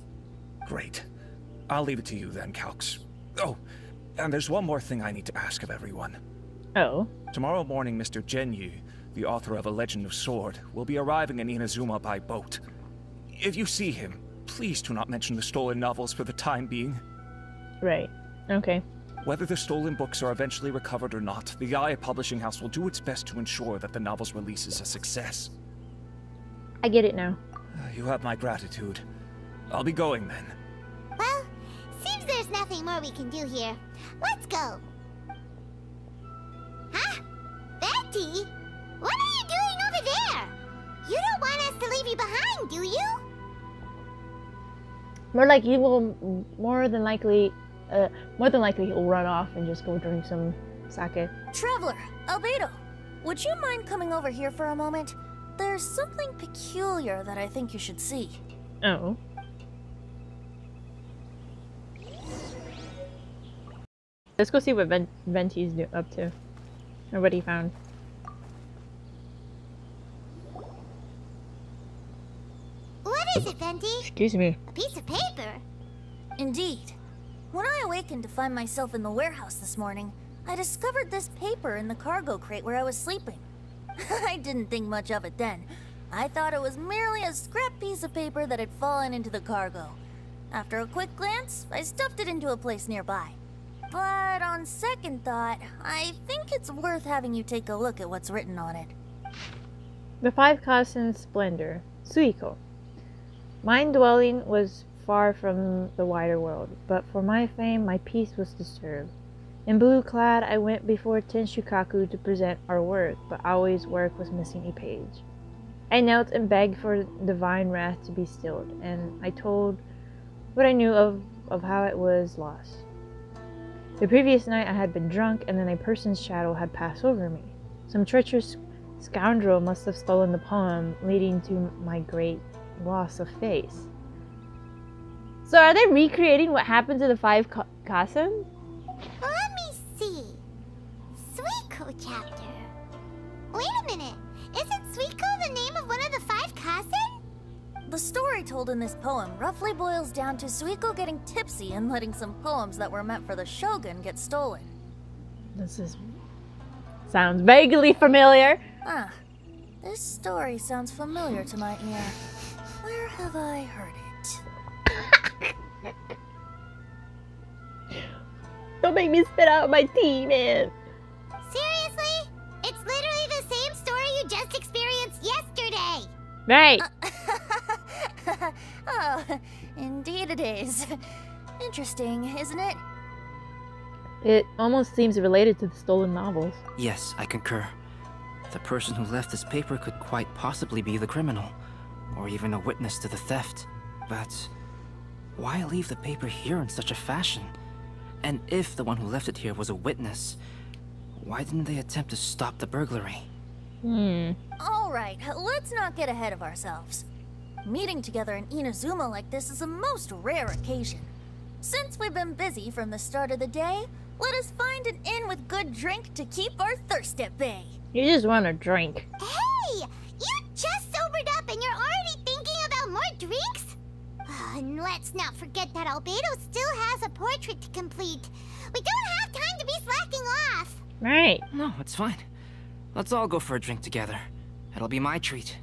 Great. I'll leave it to you then, Calx. Oh, and there's one more thing I need to ask of everyone.
Oh?
Tomorrow morning, Mr. Genyu, the author of A Legend of Sword, will be arriving in Inazuma by boat. If you see him, please do not mention the stolen novels for the time being.
Right. Okay.
Whether the stolen books are eventually recovered or not, the Yae Publishing House will do its best to ensure that the novel's release is a success.
I get it now.
Uh, you have my gratitude. I'll be going then.
Well, seems there's nothing more we can do here. Let's go. Huh? Venti? What are you doing over there? You don't want us to leave you behind, do you?
More like he will, more than likely, uh, more than likely he'll run off and just go drink some sake.
Traveler, Albedo, would you mind coming over here for a moment? There's something peculiar that I think you should see.
Oh. Let's go see what Ven Venti's up to. Or what he found.
Is it, Venti?
Excuse me.
A piece of paper?
Indeed. When I awakened to find myself in the warehouse this morning, I discovered this paper in the cargo crate where I was sleeping. I didn't think much of it then. I thought it was merely a scrap piece of paper that had fallen into the cargo. After a quick glance, I stuffed it into a place nearby. But on second thought, I think it's worth having you take a look at what's written on it.
The Five Kasen Splendor, Suiko. Mine dwelling was far from the wider world, but for my fame my peace was disturbed. In blue clad, I went before Tenshukaku to present our work, but always work was missing a page. I knelt and begged for divine wrath to be stilled, and I told what I knew of, of how it was lost. The previous night I had been drunk, and then a person's shadow had passed over me. Some treacherous scoundrel must have stolen the poem, leading to my great loss of face. So are they recreating what happened to the five Ka- Kasen?
Let me see. Suiko chapter. Wait a minute. Isn't Suiko the name of one of the five Kasen?
The story told in this poem roughly boils down to Suiko getting tipsy and letting some poems that were meant for the shogun get stolen.
This is sounds vaguely familiar.
Ah, this story sounds familiar to my ear. Where have I heard it?
Don't make me spit out my tea, man.
Seriously? It's literally the same story you just experienced yesterday.
Right.
oh, indeed it is. Interesting, isn't it?
It almost seems related to the stolen novels.
Yes, I concur. The person who left this paper could quite possibly be the criminal, or even a witness to the theft. But why leave the paper here in such a fashion? And if the one who left it here was a witness, why didn't they attempt to stop the burglary?
Hmm.
Alright, let's not get ahead of ourselves. Meeting together in Inazuma like this is a most rare occasion. Since we've been busy from the start of the day, let us find an inn with good drink to keep our thirst at bay.
You just want a drink.
Hey! You just sobered up and you're already thinking about more drinks? Ah, and let's not forget that Albedo still has a portrait to complete. We don't have time to be slacking off.
Right.
No, it's fine. Let's all go for a drink together. It'll be my treat.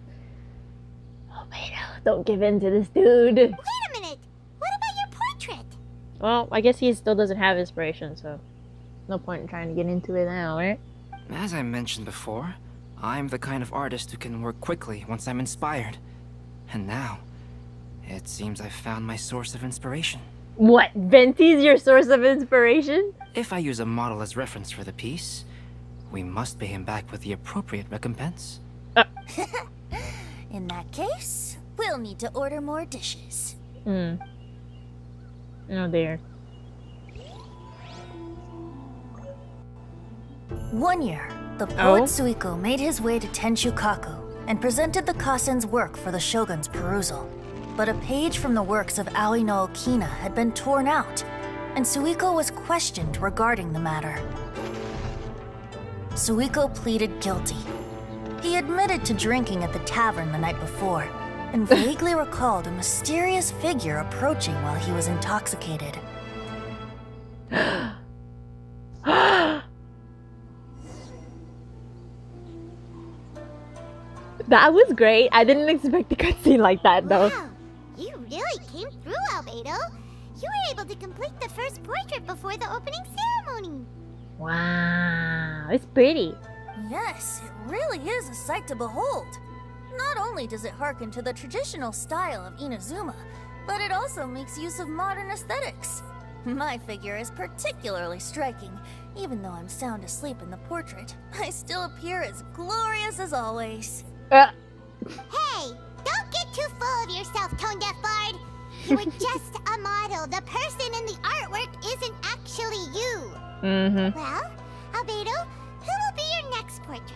Albedo, don't give in to this dude.
Wait a minute. What about your portrait?
Well, I guess he still doesn't have inspiration, so no point in trying to get into it now, right?
As I mentioned before, I'm the kind of artist who can work quickly once I'm inspired. And now, it seems I've found my source of inspiration.
What? Venti's your source of inspiration?
If I use a model as reference for the piece, we must pay him back with the appropriate recompense. Uh.
In that case, we'll need to order more dishes.
Hmm. Oh dear.
One year, the oh? poet
Oh?
Suiko made his way to Tenshukaku and presented the Kasen's work for the shogun's perusal. But a page from the works of Aoi no Okina had been torn out, and Suiko was questioned regarding the matter. Suiko pleaded guilty. He admitted to drinking at the tavern the night before, and vaguely recalled a mysterious figure approaching while he was intoxicated.
That was great. I didn't expect a cutscene like that though.
Wow, you really came through, Albedo. You were able to complete the first portrait before the opening ceremony.
Wow, it's pretty.
Yes, it really is a sight to behold. Not only does it harken to the traditional style of Inazuma, but it also makes use of modern aesthetics. My figure is particularly striking. Even though I'm sound asleep in the portrait, I still appear as glorious as always.
Uh,
Hey, don't get too full of yourself, Tone Deaf Bard. You were just a model. The person in the artwork isn't actually you.
mm-hmm.
Well, Albedo, who will be your next portrait?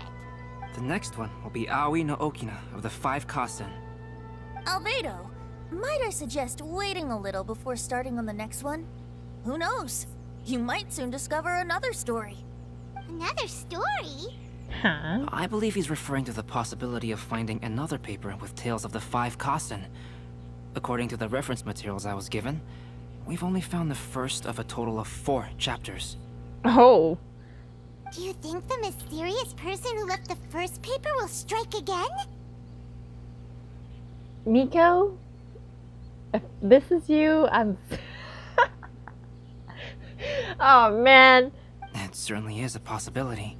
The next one will be Aoi no Okina of the Five Kasen.
Albedo, might I suggest waiting a little before starting on the next one? Who knows? You might soon discover another story.
Another story?
Huh?
I believe he's referring to the possibility of finding another paper with tales of the Five Kasen. According to the reference materials I was given, we've only found the first of a total of four chapters.
Oh.
Do you think the mysterious person who left the first paper will strike again?
Miko? If this is you, I'm. oh man.
It certainly is a possibility.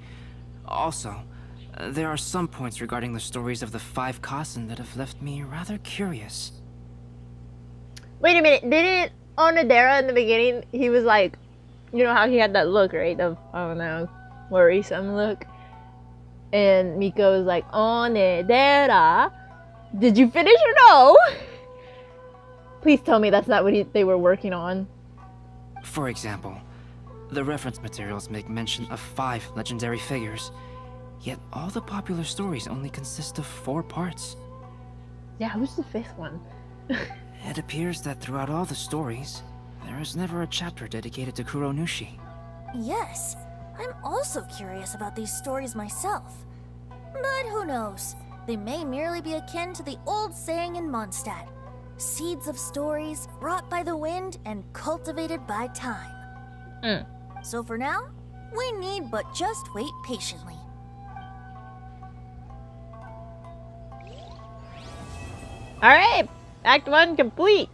Also, there are some points regarding the stories of the Five Kasen that have left me rather curious.
Wait a minute. Didn't Onodera in the beginning? He was like, you know how he had that look, right? Of oh no, worrisome look. And Miko was like, Onodera, did you finish or no? Please tell me that's not what he, they were working on.
For example, the reference materials make mention of five legendary figures, yet all the popular stories only consist of four parts.
Yeah, who's the fifth one?
It appears that throughout all the stories, there is never a chapter dedicated to Kuronushi.
Yes, I'm also curious about these stories myself. But who knows? They may merely be akin to the old saying in Mondstadt seeds of stories brought by the wind and cultivated by time.
Mm.
So for now, we need but just wait patiently.
Alright! Act 1 complete!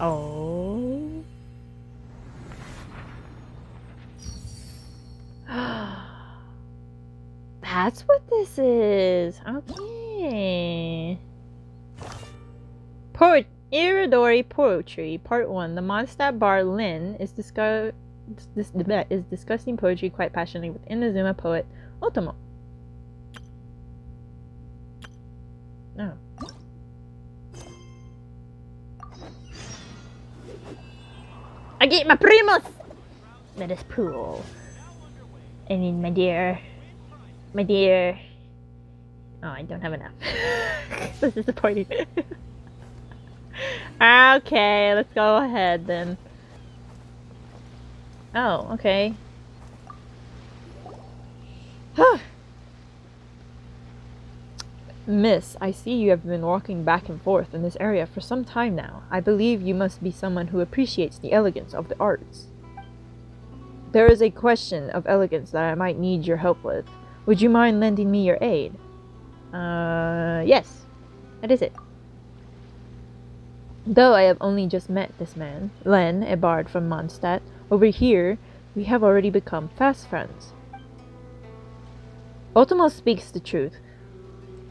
Oh... That's what this is! Okay... Put Irodori Poetry, Part 1. The Mondstadt Bar Lin is, discuss dis is discussing poetry quite passionately with Inazuma poet Otomo. Oh. I get my primus! Let us pool. I mean, my dear. My dear. Oh, I don't have enough. this is disappointing. okay, let's go ahead then. Oh, okay. Miss, I see you have been walking back and forth in this area for some time now. I believe you must be someone who appreciates the elegance of the arts. There is a question of elegance that I might need your help with. Would you mind lending me your aid? Uh, yes. That is it. Though I have only just met this man, Len, a bard from Mondstadt, over here, we have already become fast friends. Otomo speaks the truth.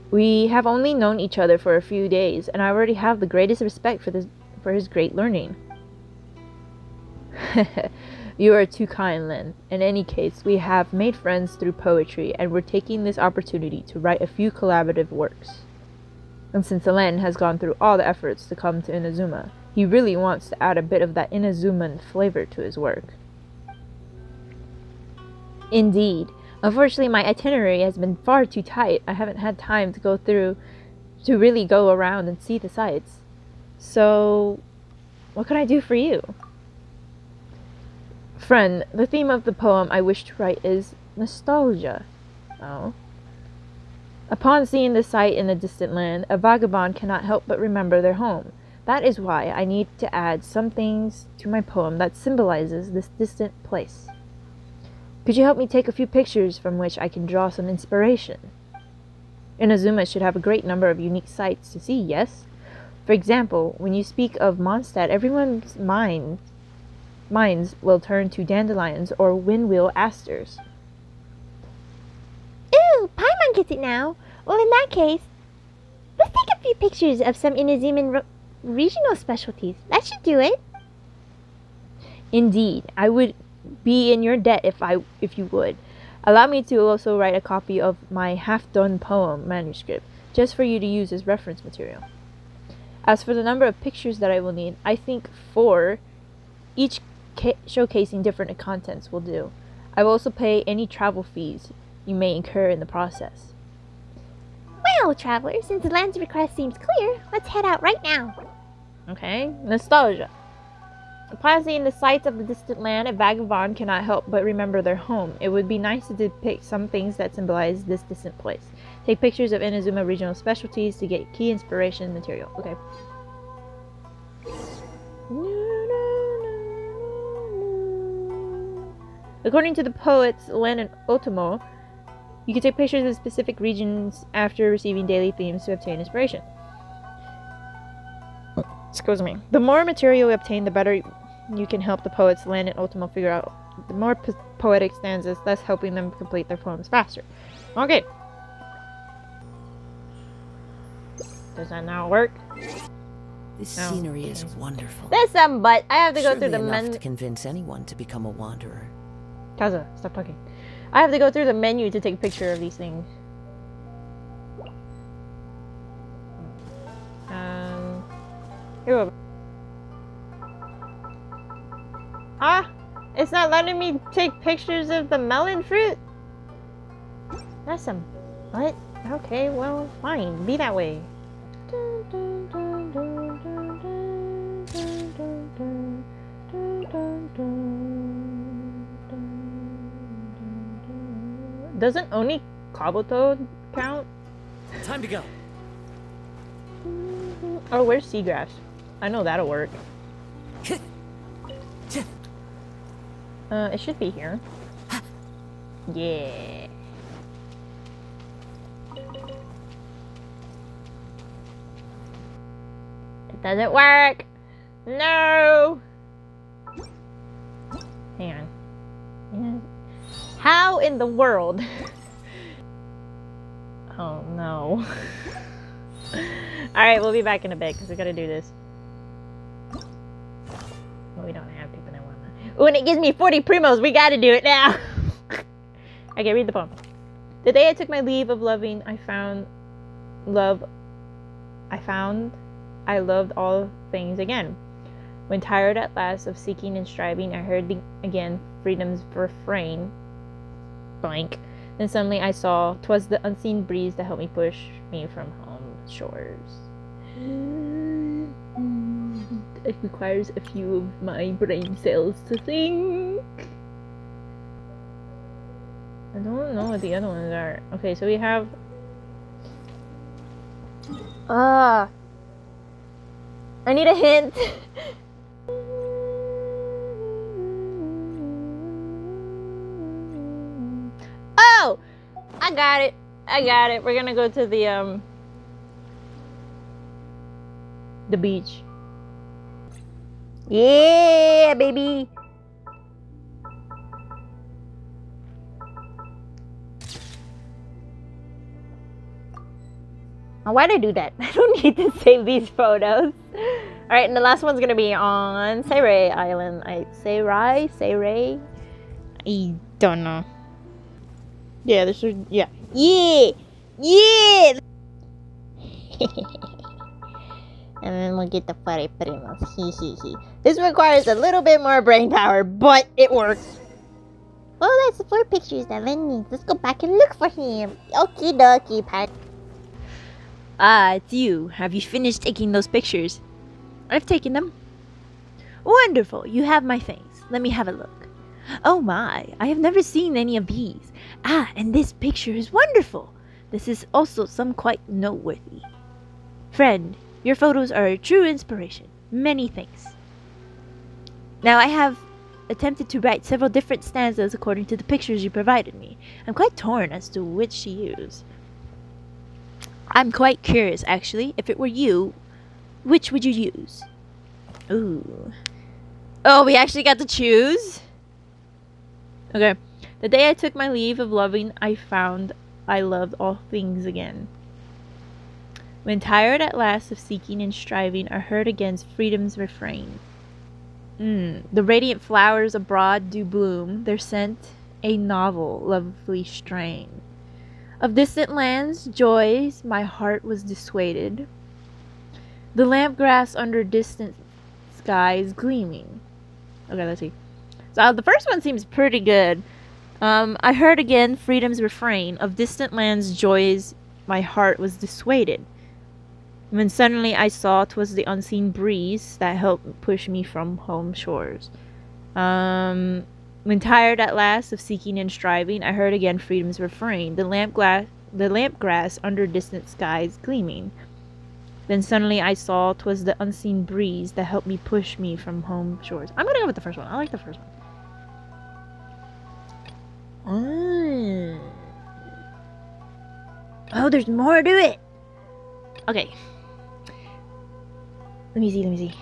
We have only known each other for a few days, and I already have the greatest respect for this for his great learning. you are too kind, Lin. In any case, we have made friends through poetry, and we're taking this opportunity to write a few collaborative works. And since Len has gone through all the efforts to come to Inazuma, he really wants to add a bit of that Inazuman flavor to his work. Indeed, Unfortunately, my itinerary has been far too tight. I haven't had time to go through, to really go around and see the sights. So, what can I do for you? Friend, the theme of the poem I wish to write is nostalgia. Oh. Upon seeing the sight in the distant land, a vagabond cannot help but remember their home. That is why I need to add some things to my poem that symbolizes this distant place. Could you help me take a few pictures from which I can draw some inspiration? Inazuma should have a great number of unique sights to see, yes? For example, when you speak of Mondstadt, everyone's mind minds will turn to dandelions or windwheel asters.
Ooh, Paimon gets it now. Well, in that case, let's take a few pictures of some Inazuman regional specialties. That should do it.
Indeed, I would be in your debt if I if you would. Allow me to also write a copy of my half-done poem manuscript, just for you to use as reference material. As for the number of pictures that I will need, I think four, each showcasing different contents will do. I will also pay any travel fees you may incur in the process.
Well, traveler, since the land's request seems clear, let's head out right now.
Okay, nostalgia. Upon seeing the sights of the distant land, a vagabond cannot help but remember their home. It would be nice to depict some things that symbolize this distant place. Take pictures of Inazuma regional specialties to get key inspiration material. Okay. According to the poets Len and Otomo, you can take pictures of specific regions after receiving daily themes to obtain inspiration. Excuse me. The more material we obtain, the better you can help the poets land and Otomo figure out the more po poetic stanzas, thus helping them complete their poems faster. Okay. Does that now work?
This no. scenery is wonderful.
There's some, but I have to
Surely
go through the
menu.
to
convince anyone to become a wanderer.
Taza, stop talking. I have to go through the menu to take a picture of these things. Um, here. Ah! It's not letting me take pictures of the melon fruit? That's some... What? Okay, well, fine. Be that way. Doesn't only Kabuto count?
Time to go.
Oh, where's Seagrass? I know that'll work. Uh, it should be here. Yeah. It doesn't work. No. How in the world? oh no. Alright, we'll be back in a bit because we gotta do this. Well, we don't have to, but I wanna. Ooh, and it gives me 40 primos. We gotta do it now. okay, read the poem. The day I took my leave of loving, I found love. I found I loved all things again. When tired at last of seeking and striving, I heard the, again freedom's refrain. Blank. Then suddenly I saw 'twas the unseen breeze that helped me push me from home shores. It requires a few of my brain cells to think. I don't know what the other ones are. Okay, so we have. Ah. I need a hint. I got it. I got it. We're gonna go to the, um... The beach. Yeah, baby! Why'd I do that? I don't need to save these photos. Alright, and the last one's gonna be on Seirai Island. I say Seirai? Seirai? I don't know. Yeah, this is yeah. Yeah! Yeah! and then we'll get the furry primos. Hee hee hee. This requires a little bit more brain power, but it works. Oh, that's the four pictures that Len needs. Let's go back and look for him. Okie dokie, Pat. Ah, it's you. Have you finished taking those pictures? I've taken them. Wonderful. You have my things. Let me have a look. Oh my, I have never seen any of these. Ah, and this picture is wonderful. This is also some quite noteworthy. Friend, your photos are a true inspiration. Many thanks. Now I have attempted to write several different stanzas according to the pictures you provided me. I'm quite torn as to which to use. I'm quite curious, actually. If it were you, which would you use? Ooh. Oh, we actually got to choose? Okay. The day I took my leave of loving, I found I loved all things again. When tired at last of seeking and striving, I heard against freedom's refrain. Mm, the radiant flowers abroad do bloom, their scent a novel, lovely strain. Of distant lands, joys, my heart was dissuaded. The lamp grass under distant skies gleaming. Okay, let's see. So uh, the first one seems pretty good. Um, I heard again freedom's refrain of distant lands, joys, my heart was dissuaded. When suddenly I saw 'twas the unseen breeze that helped push me from home shores. Um, when tired at last of seeking and striving, I heard again freedom's refrain, the lamp glass, the lamp grass under distant skies gleaming. Then suddenly I saw 'twas the unseen breeze that helped me push me from home shores. I'm gonna go with the first one. I like the first one. Mm. Oh, there's more to it. Okay. Let me see, let me see.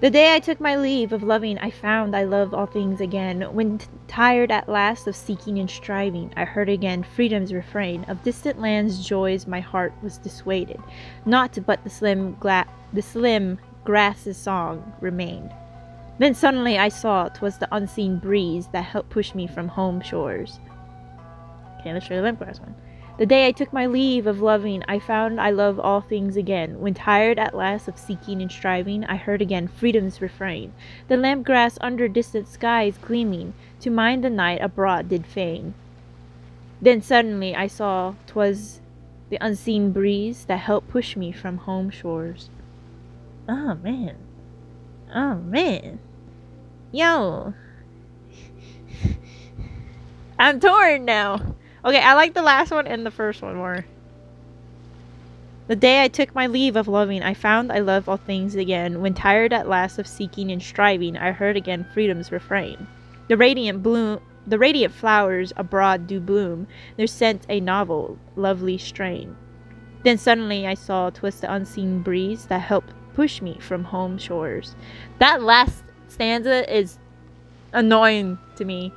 The day I took my leave of loving, I found I loved all things again. When tired at last of seeking and striving, I heard again freedom's refrain. Of distant lands' joys, my heart was dissuaded. Not but the slim, the slim grass's song remained. Then suddenly I saw 'twas the unseen breeze that helped push me from home shores. Okay, let's try the lamp grass one. The day I took my leave of loving, I found I love all things again. When tired at last of seeking and striving, I heard again freedom's refrain. The lamp grass under distant skies gleaming, to mind the night abroad did feign. Then suddenly I saw 'twas the unseen breeze that helped push me from home shores. Oh man. Oh man. Yo. I'm torn now. Okay, I like the last one and the first one more. The day I took my leave of loving, I found I love all things again. When tired at last of seeking and striving, I heard again freedom's refrain. The radiant bloom, the radiant flowers abroad do bloom, their scent a novel, lovely strain. Then suddenly I saw twist the unseen breeze that helped push me from home shores. That last stanza is annoying to me.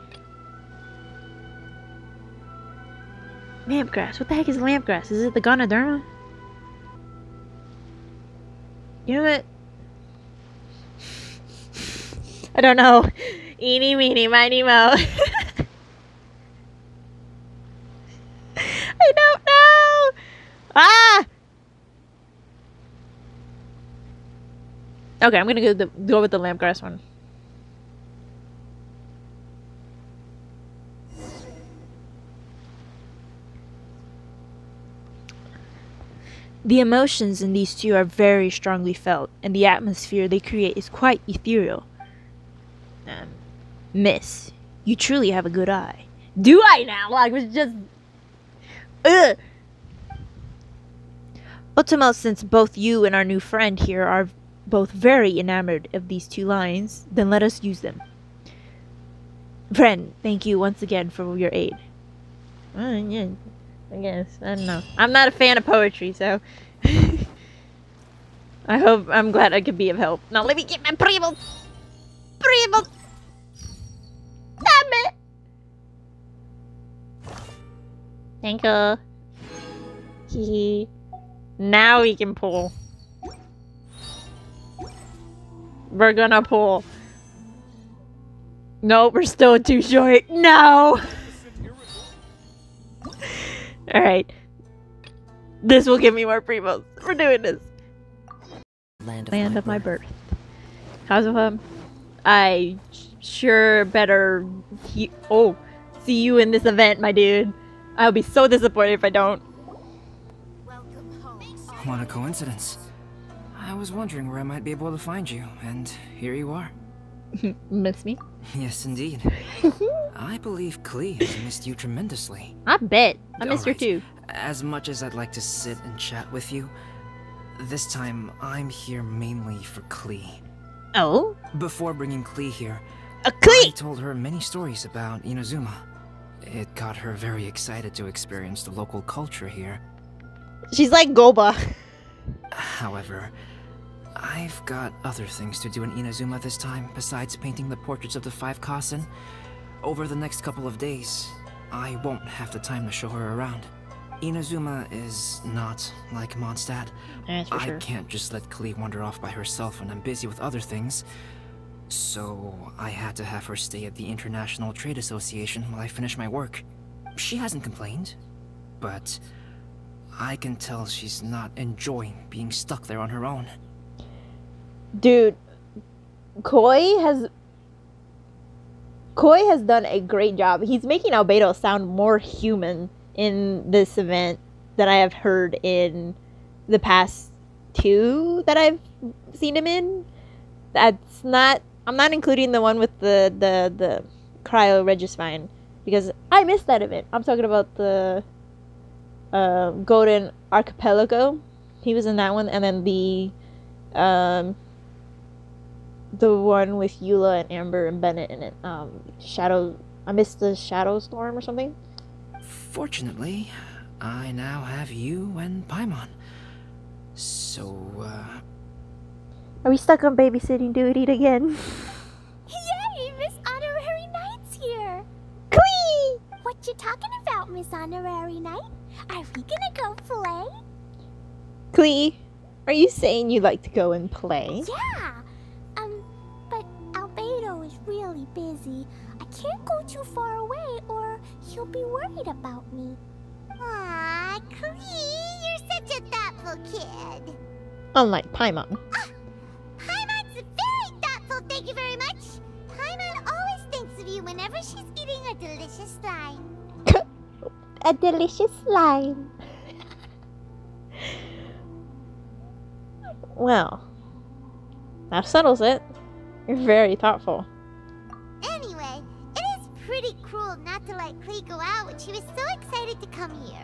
Lampgrass. What the heck is lampgrass? Is it the Ganoderma? You know what? I don't know. Eeny, meeny, miny, mo. I don't know. Ah! Okay, I'm gonna go, the, go with the lampgrass one. The emotions in these two are very strongly felt, and the atmosphere they create is quite ethereal. Um, miss, you truly have a good eye. Do I now? I was just. Ugh! Ultimo, since both you and our new friend here are both very enamored of these two lines, then let us use them. Friend, thank you once again for your aid. Uh, yeah, I guess. I don't know. I'm not a fan of poetry, so. I hope. I'm glad I could be of help. Now let me get my primo. Primo. Damn it. Thank you. Hee Now we can pull. We're gonna pull. Nope, we're still too short. No! Alright. This will give me more primos. We're doing this.
Land of,
Land
my,
of my birth. Kazuha, um, I sure better he- oh, see you in this event, my dude. I'll be so disappointed if I don't.
What a coincidence. I was wondering where I might be able to find you, and here you are.
Miss me?
Yes, indeed. I believe Klee has missed you tremendously.
I bet. I missed her
Alright.
too.
As much as I'd like to sit and chat with you, this time I'm here mainly for Klee.
Oh?
Before bringing Klee here,
A Klee!
I told her many stories about Inazuma. It got her very excited to experience the local culture here.
She's like Goba.
However, I've got other things to do in Inazuma this time besides painting the portraits of the five Kasen. Over the next couple of days, I won't have the time to show her around. Inazuma is not like Mondstadt. I
sure.
can't just let Klee wander off by herself when I'm busy with other things. So I had to have her stay at the International Trade Association while I finish my work. She hasn't complained, but I can tell she's not enjoying being stuck there on her own.
Dude, Khoi has Khoi has done a great job. He's making Albedo sound more human in this event than I have heard in the past two that I've seen him in. That's not I'm not including the one with the the the cryo Regisvine because I missed that event. I'm talking about the uh, Golden Archipelago. He was in that one, and then the um the one with Eula and Amber and Bennett in it. Um, Shadow. I missed the Shadow Storm or something.
Fortunately, I now have you and Paimon. So, uh,
Are we stuck on babysitting duty again?
Yay! Miss Honorary Knight's here!
Klee!
What you talking about, Miss Honorary Knight? Are we gonna go play?
Klee, are you saying you'd like to go and play?
Yeah! Really busy. I can't go too far away or he'll be worried about me. Aw, Klee, you're such a thoughtful kid.
Unlike Paimon.
Ah, Paimon's very thoughtful, thank you very much. Paimon always thinks of you whenever she's eating a delicious slime.
A delicious slime. well, that settles it. You're very thoughtful.
Let Klee go out when she was so excited to come here.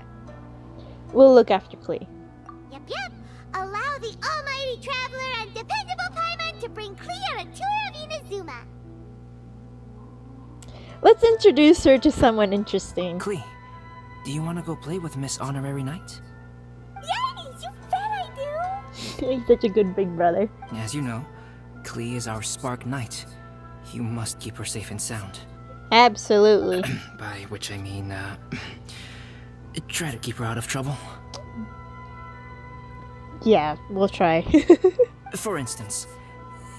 We'll look after Klee.
Yep, yep. Allow the almighty traveler and dependable Paimon to bring Klee on a tour of Inazuma.
Let's introduce her to someone interesting.
Klee, do you want to go play with Miss Honorary Knight?
Yay! You bet I do!
He's such a good big brother.
As you know, Klee is our Spark Knight. You must keep her safe and sound.
Absolutely.
By which I mean, uh, try to keep her out of trouble.
Yeah, we'll try.
For instance,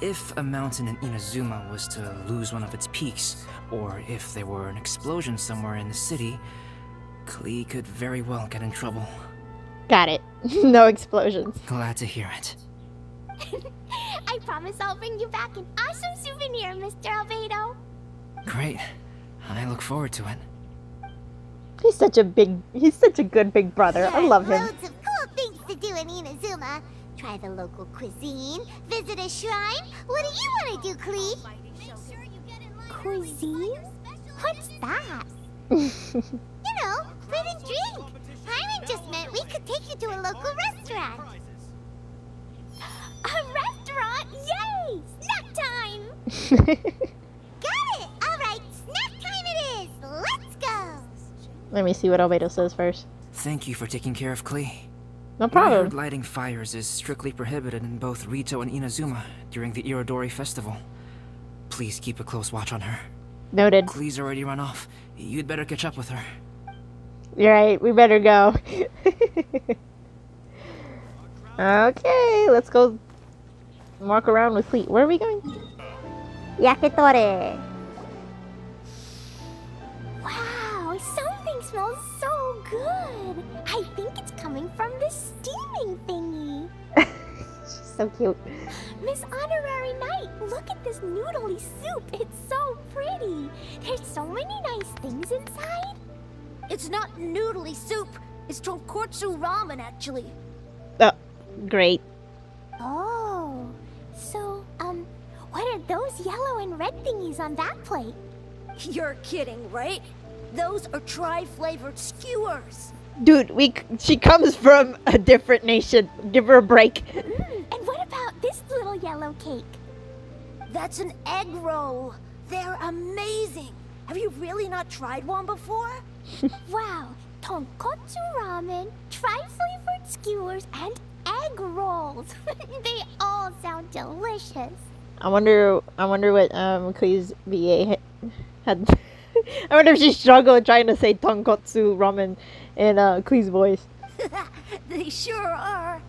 if a mountain in Inazuma was to lose one of its peaks, or if there were an explosion somewhere in the city, Klee could very well get in trouble.
Got it. no explosions.
Glad to hear it.
I promise I'll bring you back an awesome souvenir, Mr. Albedo.
Great. I look forward to it.
He's such a big, he's such a good big brother. I love him.
Loads of cool things to do in Inazuma. Try the local cuisine, visit a shrine. What do you want to do, Klee? Cuisine? What's that? you know, food and drink. Paimon just meant we could take you to a local restaurant. A restaurant? Yay! Snack time!
Let me see what Albedo says first.
Thank you for taking care of Klee.
No problem.
heard lighting fires is strictly prohibited in both Ritou and Inazuma during the Irodori festival. Please keep a close watch on her.
Noted.
Klee's already run off. You'd better catch up with her.
You're right. We better go. okay, let's go walk around with Klee. Where are we going? Yakitori.
Wow, something smells so good! I think it's coming from the steaming thingy.
She's so cute.
Miss Honorary Knight, look at this noodly soup. It's so pretty. There's so many nice things inside.
It's not noodly soup. It's tonkotsu ramen, actually.
Oh, great.
Oh, so, um, what are those yellow and red thingies on that plate?
You're kidding, right? Those are tri-flavored skewers.
Dude, we she comes from a different nation. Give her a break.
Mm, and what about this little yellow cake?
That's an egg roll. They're amazing. Have you really not tried one before?
wow, tonkotsu ramen, tri-flavored skewers, and egg rolls. they all sound delicious.
I wonder. I wonder what um Klee's VA had. I wonder if she struggled trying to say tonkotsu ramen in uh Klee's voice.
they sure are.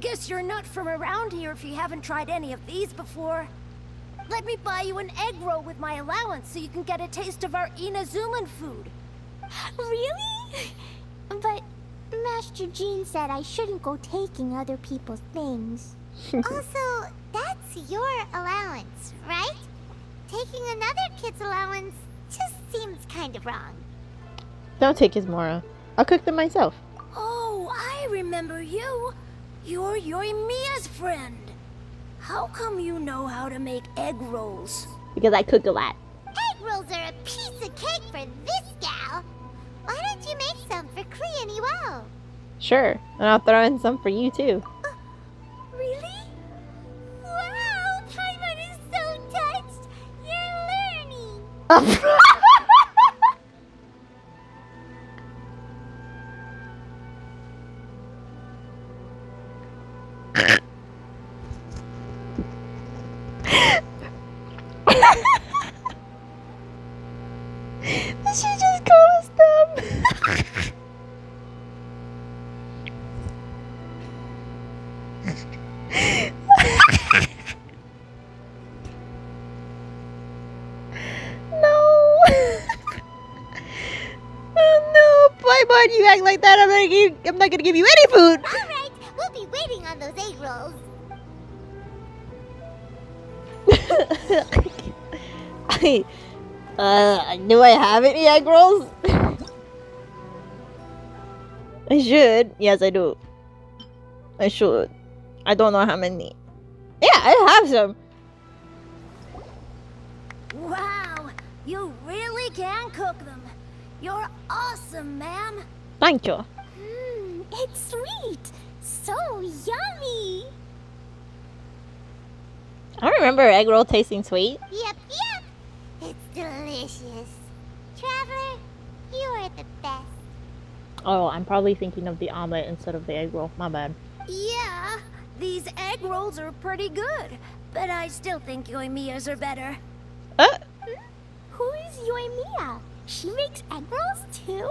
Guess you're not from around here if you haven't tried any of these before. Let me buy you an egg roll with my allowance so you can get a taste of our Inazuman food.
Really? But Master Jean said I shouldn't go taking other people's things. also, that's your allowance, right? Taking another kid's allowance just seems kind of wrong.
Don't take his Mora. I'll cook them myself.
Oh, I remember you. You're Yoimiya's friend. How come you know how to make egg rolls?
Because I cook a lot.
Egg rolls are a piece of cake for this gal. Why don't you make some for Klee and?
Sure, and I'll throw in some for you too.
Uh, really? Wow, Paimon is so touched. You're learning.
not, give, I'm not gonna give you any food.
All right, we'll be waiting on those egg rolls.
I, uh, do I have any egg rolls? I should. Yes, I do. I should. I don't know how many. Yeah, I have some.
Wow, you really can cook them. You're awesome, ma'am.
Thank you.
It's sweet. So yummy.
I remember egg roll tasting sweet.
Yep, yep. It's delicious. Traveler, you are the best.
Oh, I'm probably thinking of the omelet instead of the egg roll. My bad.
Yeah, These egg rolls are pretty good, but I still think Yoimiya's are better.
Uh.
Who is Yoimiya? She makes egg rolls too?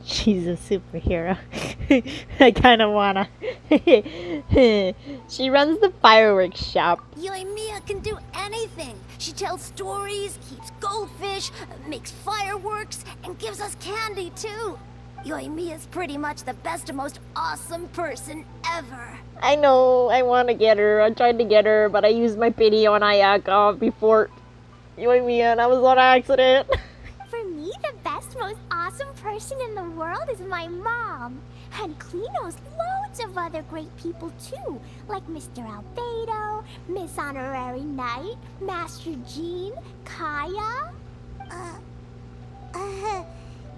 She's a superhero. I kind of wanna. she runs the fireworks shop.
Yoimiya can do anything. She tells stories, keeps goldfish, makes fireworks, and gives us candy too. Yoimiya's pretty much the best and most awesome person ever.
I know, I want to get her. I tried to get her, but I used my pity on Ayaka before Yoimiya, and I was on accident.
Awesome person in the world is my mom. And Klee knows loads of other great people too, like Mr. Albedo, Miss Honorary Knight, Master Jean, Kaeya. Uh, uh,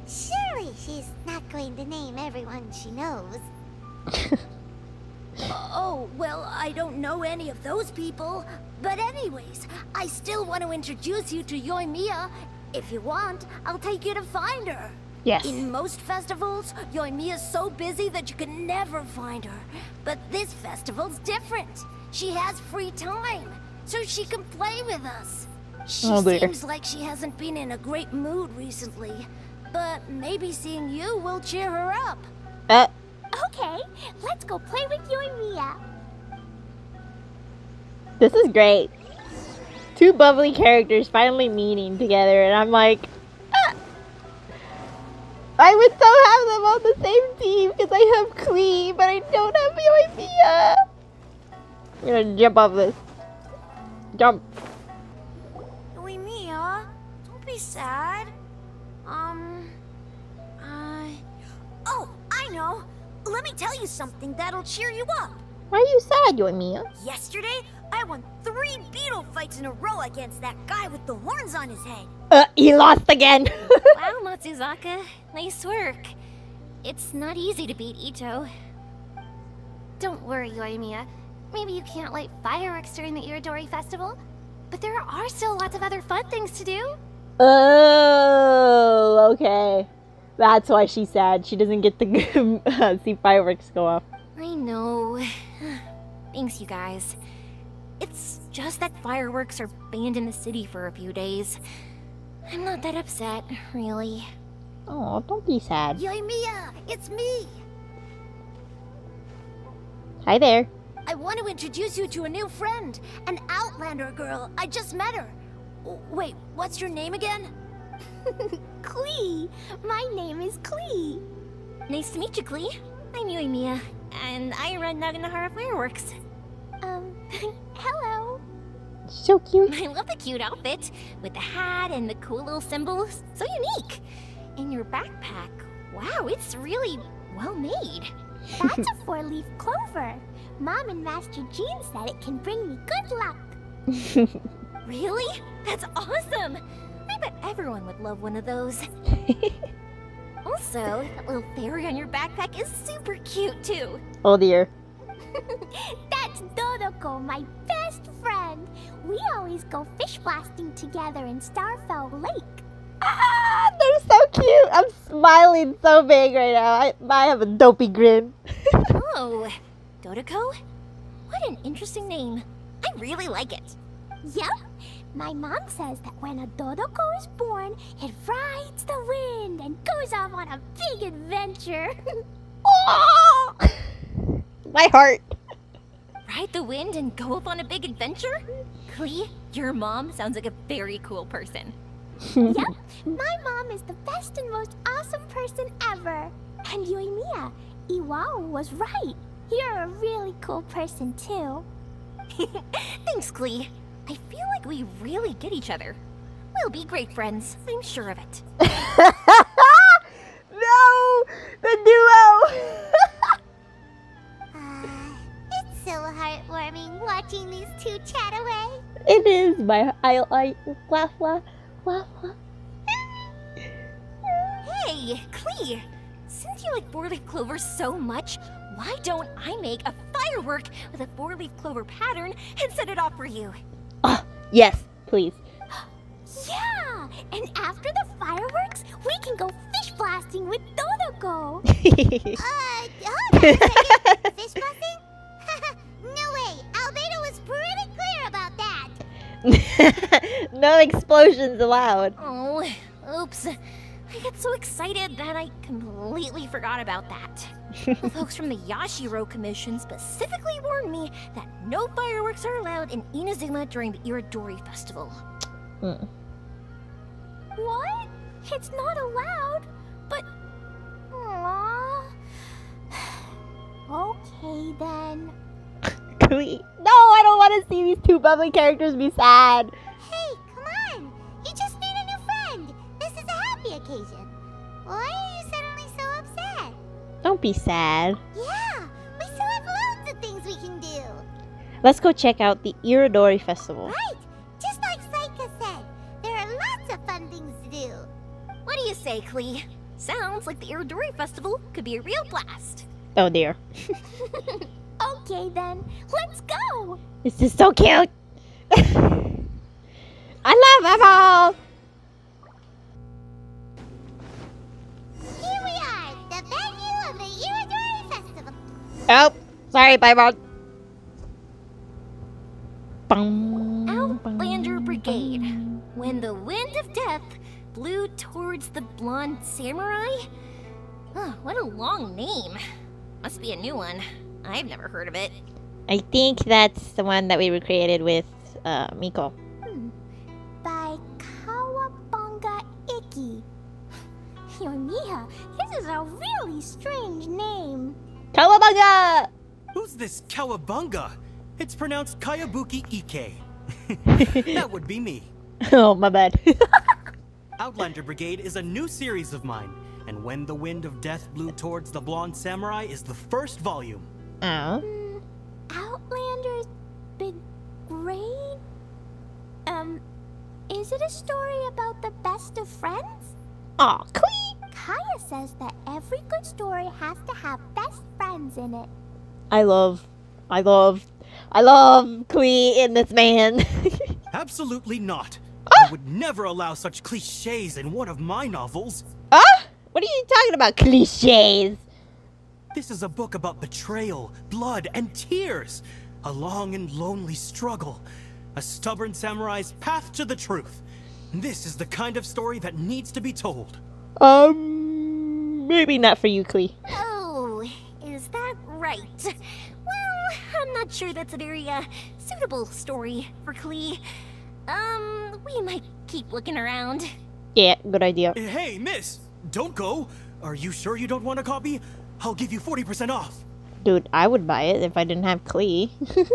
surely she's not going to name everyone she knows.
Oh, well, I don't know any of those people. But anyways, I still want to introduce you to Yoimiya. If you want, I'll take you to find her.
Yes.
In most festivals, Yoimiya's so busy that you can never find her. But this festival's different. She has free time, so she can play with us. She
Oh,
seems like she hasn't been in a great mood recently. But maybe seeing you will cheer her up.
Uh,
Okay, let's go play with Yoimiya.
this is great. Two bubbly characters finally meeting together, and I'm like, ah! I would so have them on the same team because I have Klee, but I don't have Yoimiya. I'm gonna jump off this. Jump.
Yoimiya, don't be sad. Um, I... Oh, I know. Let me tell you something that'll cheer you up.
Why are you sad, Yoimiya?
Yesterday, I won three beetle fights in a row against that guy with the horns on his head.
Uh, he lost again.
wow, Matsuzaka. Nice work. It's not easy to beat Ito.
Don't worry, Yoimiya. Maybe you can't light fireworks during the Irodori Festival, but there are still lots of other fun things to do.
Oh, okay. That's why she's sad. She doesn't get to uh, see fireworks go off.
I know. Thanks, you guys. It's just that fireworks are banned in the city for a few days. I'm not that upset, really.
Oh, don't be sad.
Yoimiya, it's me.
Hi there.
I want to introduce you to a new friend, an Outlander girl. I just met her. Wait, what's your name again?
Klee. My name is Klee.
Nice to meet you, Klee. I'm Yoimiya, and I run Naganohara Fireworks.
Um, hello.
So cute.
I love the cute outfit, with the hat and the cool little symbols. So unique. And your backpack, wow, it's really well made.
That's a four-leaf clover. Mom and Master Jean said it can bring me good luck.
Really? That's awesome! I bet everyone would love one of those. Also, that little fairy on your backpack is super cute too.
Oh dear.
That's Dodoko, my best friend. We always go fish blasting together in Starfell Lake.
Ah, they're so cute. I'm smiling so big right now. I, I have a dopey grin.
oh, Dodoko? What an interesting name. I really like it.
Yep. My mom says that when a Dodoko is born, it rides the wind and goes off on a big adventure. oh!
My heart.
Ride the wind and go off on a big adventure? Klee, your mom sounds like a very cool person.
yep. My mom is the best and most awesome person ever. And Yoimiya, Iwao was right. You're a really cool person too.
Thanks, Klee. I feel like we really get each other. We'll be great friends, I'm sure of it.
no! The duo!
Ah, it's so heartwarming watching these two chat away.
it is my I I laugh laugh laugh laugh.
Hey, Klee! Since you like four-leaf clover so much, why don't I make a firework with a four-leaf clover pattern and set it off for you?
Oh, yes, please.
Yeah, and after the fireworks, we can go fish blasting with Dodoko. uh, oh, Fish blasting? no way. Albedo was pretty clear about that.
no explosions allowed.
Oh, oops. I got so excited that I completely forgot about that. the folks from the Yashiro Commission specifically warned me that no fireworks are allowed in Inazuma during the Irodori Festival.
Hmm.
What? It's not allowed? But... Aww. okay then.
No, I don't want to see these two bubbly characters be sad.
Occasion. Why are you suddenly so upset?
Don't be sad.
Yeah, we still have loads of things we can do.
Let's go check out the Irodori Festival.
Right, just like Saika said, there are lots of fun things to do.
What do you say, Klee? Sounds like the Irodori Festival could be a real blast.
Oh dear.
Okay then, let's go!
This is so cute. I love them all. Oh, sorry, bye. Bum,
Outlander Brigade. When the wind of death blew towards the blonde samurai? Oh, what a long name. Must be a new one. I've never heard of it.
I think that's the one that we recreated with uh, Miko.
By Kawabunga Iki. Yoimiya, this is a really strange name.
Kawabunga!
Who's this Kawabunga? It's pronounced Kayabuki Ike. that would be me.
oh, my bad.
Outlander Brigade is a new series of mine, and When the Wind of Death Blew Towards the Blonde Samurai is the first volume.
Oh.
Outlander's Big Grade? Um, is it a story about the best of friends?
Aw, Klee!
Kaeya says that every good story has to have best friends in it.
I love, I love, I love Klee in this man.
Absolutely not. I would never allow such cliches in one of my novels.
ah? What are you talking about, cliches?
This is a book about betrayal, blood, and tears. A long and lonely struggle. A stubborn samurai's path to the truth. This is the kind of story that needs to be told.
Um, maybe not for you, Klee.
Oh, is that right? Well, I'm not sure that's a very uh, suitable story for Klee. Um, we might keep looking around.
Yeah, good idea.
Hey, miss! Don't go! Are you sure you don't want a copy? I'll give you 40% off.
Dude, I would buy it if I didn't have Klee.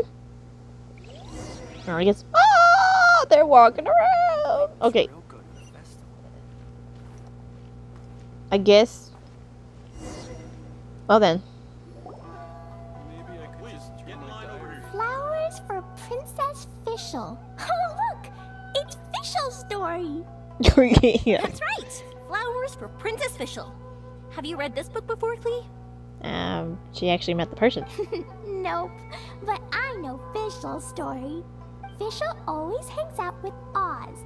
or I guess. Oh, they're walking around. Okay. I guess. Well then.
Flowers for Princess Fischl. Oh, look! It's Fischl's story.
yeah.
That's right! Flowers for Princess Fischl. Have you read this book before, Klee?
Um, she actually met the person.
nope, but I know Fischl's story. Fischl always hangs out with Oz.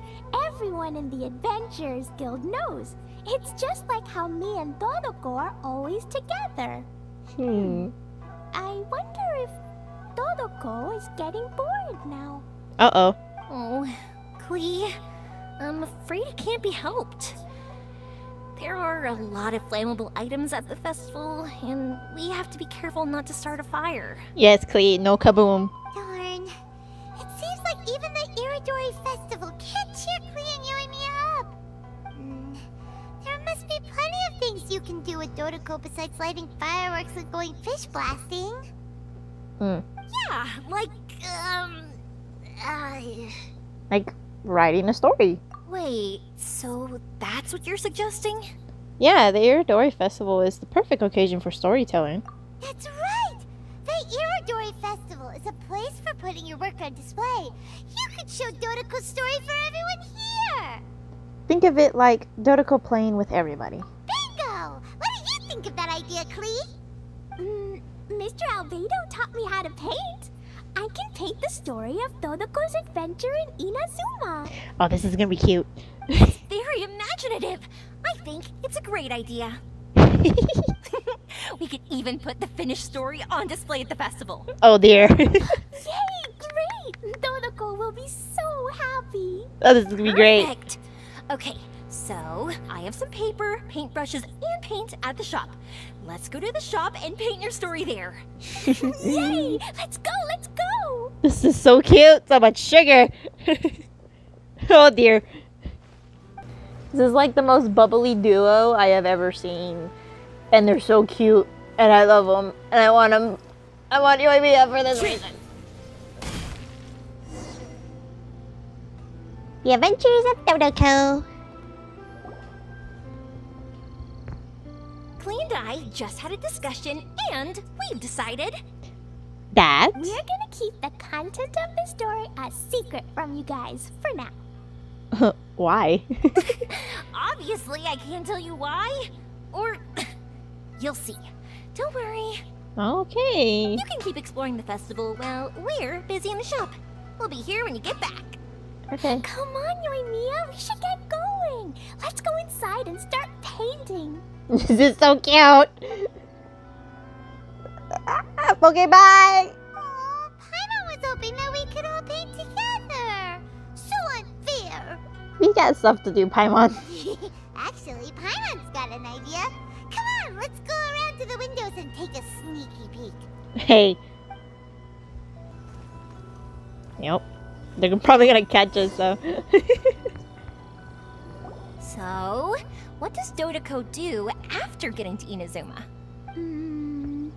Everyone in the Adventurers Guild knows. It's just like how me and Dodoko are always together.
Hmm.
I wonder if Dodoko is getting bored now.
Uh oh.
Oh, Klee, I'm afraid it can't be helped. There are a lot of flammable items at the festival, and we have to be careful not to start a fire.
Yes, Klee, no kaboom.
Can do with besides lighting fireworks and going fish blasting.
Hmm.
Yeah, like, um. Uh,
Like writing a story.
wait, so that's what you're suggesting?
Yeah, the Irodori Festival is the perfect occasion for storytelling.
That's right! The Irodori Festival is a place for putting your work on display. You could show Dodoko's story for everyone here!
Think of it like Dodoko playing with everybody.
Bingo! What do you think of that idea, Klee? Mm, Mr. Albedo taught me how to paint. I can paint the story of Dodoko's adventure in Inazuma.
Oh, this is gonna be cute.
it's Very imaginative. I think it's a great idea. we could even put the finished story on display at the festival.
Oh dear.
Yay! Great! Dodoko will be so happy.
Oh, this is gonna be great.
Perfect. Okay, so I have some paper, paintbrushes, and paint at the shop. Let's go to the shop and paint your story there. Yay! Let's go, let's go!
This is so cute. So much sugar. oh dear. This is like the most bubbly duo I have ever seen. And they're so cute. And I love them. And I want them. I want Yoimiya for this reason.
The Adventures of Dodoko.
Klee and I just had a discussion, and we've decided
That?
We're gonna keep the content of the story a secret from you guys for now.
Why?
Obviously, I can't tell you why. Or you'll see. Don't worry.
okay.
You can keep exploring the festival while we're busy in the shop. We'll be here when you get back.
Okay.
Come on, Yoimiya, we should get going. Let's go inside and start painting.
this is so cute. Ah, okay, bye.
Paimon was hoping that we could all paint together. So unfair.
We got stuff to do, Paimon.
Actually, Paimon's got an idea. Come on, let's go around to the windows and take a sneaky peek.
Hey. Yep. They're probably gonna catch us, so.
So, what does Dodoko do after getting to Inazuma?
Hmm.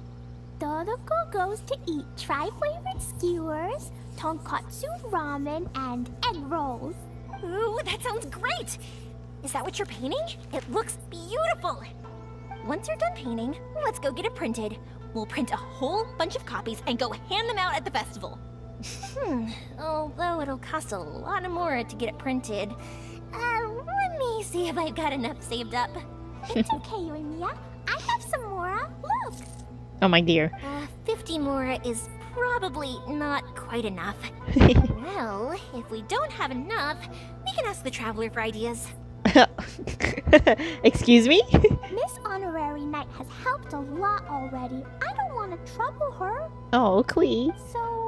Dodoko goes to eat tri-flavored skewers, tonkotsu ramen, and egg rolls.
Ooh, that sounds great! Is that what you're painting? It looks beautiful! Once you're done painting, let's go get it printed. We'll print a whole bunch of copies and go hand them out at the festival. hmm, although it'll cost a lot more to get it printed. Uh, let me see if I've got enough saved up.
It's okay, Yoimiya. I have some more. Look.
Oh my dear.
Uh, 50 more is probably not quite enough. well, if we don't have enough, we can ask the Traveler for ideas.
Excuse me?
Miss Honorary Knight has helped a lot already. I don't want to trouble her.
Oh, Klee.
So,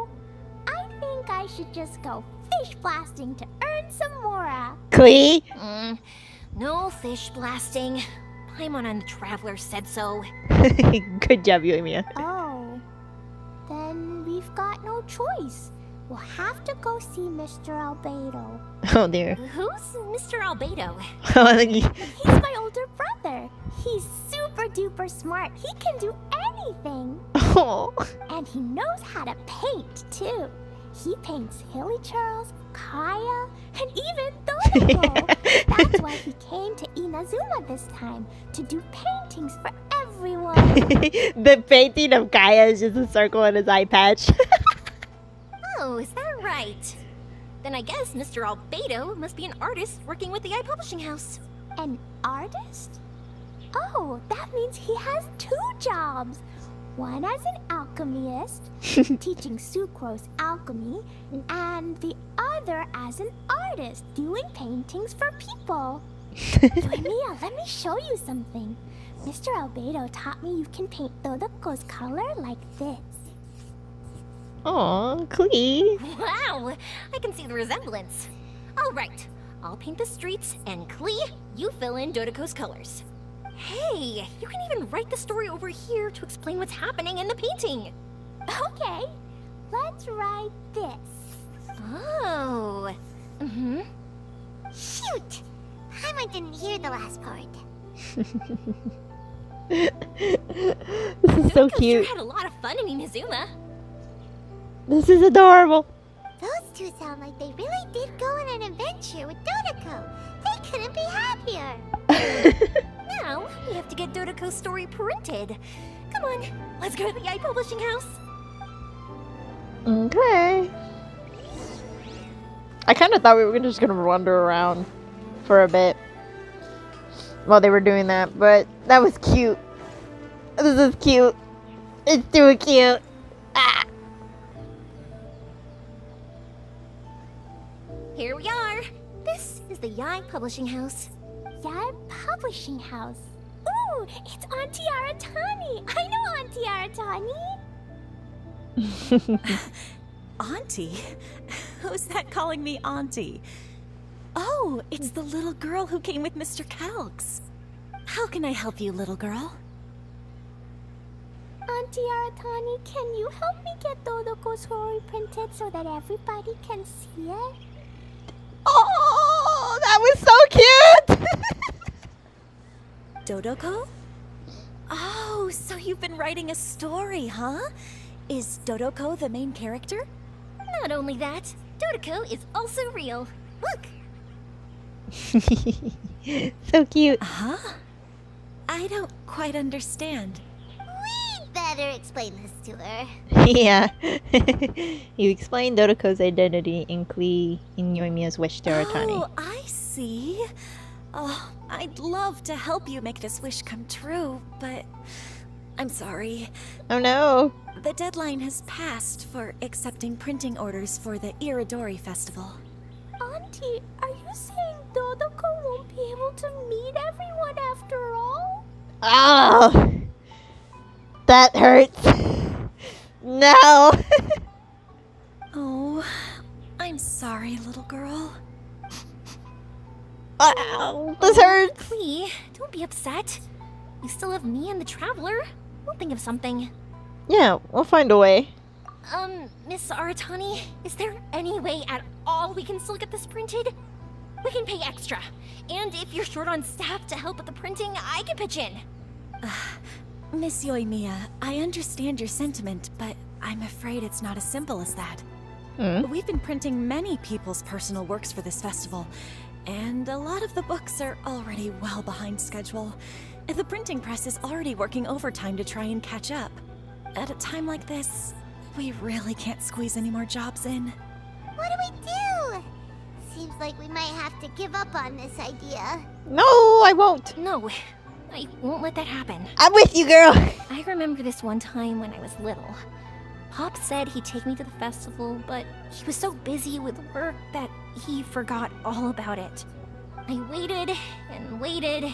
think I should just go fish blasting to earn some mora.
Klee?
Mm, no fish blasting. Paimon and the Traveler said so.
Good job, Yoimiya.
Oh, then we've got no choice. We'll have to go see Mr. Albedo.
Oh dear.
Who's Mr. Albedo?
I think he-
He's my older brother. He's super duper smart. He can do anything.
Oh.
And he knows how to paint too. He paints Hilly Charles, Kaeya, and even Dodoko. That's why he came to Inazuma this time, to do paintings for everyone.
the painting of Kaeya is just a circle in his eye patch.
Oh, is that right? Then I guess Mr. Albedo must be an artist working with the Yae Publishing House.
An artist? Oh, that means he has two jobs. One as an alchemist, teaching Sucrose alchemy, and the other as an artist, doing paintings for people. Yoimiya, let me show you something. Mr. Albedo taught me you can paint Dodoko's color like this.
Oh, Klee.
Wow, I can see the resemblance. All right, I'll paint the streets, and Klee, you fill in Dodoko's colors. Hey, you can even write the story over here to explain what's happening in the painting.
Okay, let's write this.
Oh. Mm-hmm.
Shoot! Paimon didn't hear the last part.
This is so cute.
Sure had a lot of fun in Inazuma.
This is adorable.
Those two sound like they really did go on an adventure with Dodoko. They couldn't be happier.
Now, we have to get Dodoko's story printed. Come on, let's go to the Yae Publishing House.
Okay. I kind of thought we were just gonna wander around for a bit while they were doing that, but that was cute. This is cute. It's too cute. Ah.
Here we are. This is the Yae Publishing House.
Yae Publishing House. Ooh, it's Auntie Aratani. I know Auntie Aratani.
Auntie? Who's that calling me auntie? Oh, it's the little girl who came with Mr. Calx. How can I help you, little girl?
Auntie Aratani, can you help me get Dodoko's story printed so that everybody can see it?
Oh, that was so cute!
Dodoko? Oh, so you've been writing a story, huh? Is Dodoko the main character?
Not only that, Dodoko is also real. Look!
so cute.
Huh? I don't quite understand.
We'd better explain this to her.
yeah. you explained Dodoko's identity in Klee in Yoimiya's wish to Aratani.
Oh, I see. Oh, I'd love to help you make this wish come true, but I'm sorry.
Oh no.
The deadline has passed for accepting printing orders for the Irodori Festival.
Auntie, are you saying Dodoko won't be able to meet everyone after all?
Oh, that hurts. No.
oh, I'm sorry, little girl.
Ow, this hurts.
Klee, don't be upset. You still have me and the Traveler. We'll think of something.
Yeah, we'll find a way.
Um, Miss Aratani, is there any way at all we can still get this printed? We can pay extra. And if you're short on staff to help with the printing, I can pitch in.
Uh, Miss Yoimiya, I understand your sentiment, but I'm afraid it's not as simple as that.
Hmm?
We've been printing many people's personal works for this festival, and a lot of the books are already well behind schedule. The printing press is already working overtime to try and catch up. At a time like this, we really can't squeeze any more jobs in.
What do we do? Seems like we might have to give up on this idea.
No, I won't.
No, I won't let that happen.
I'm with you, girl.
I remember this one time when I was little. Pop said he'd take me to the festival, but he was so busy with work that he forgot all about it. I waited and waited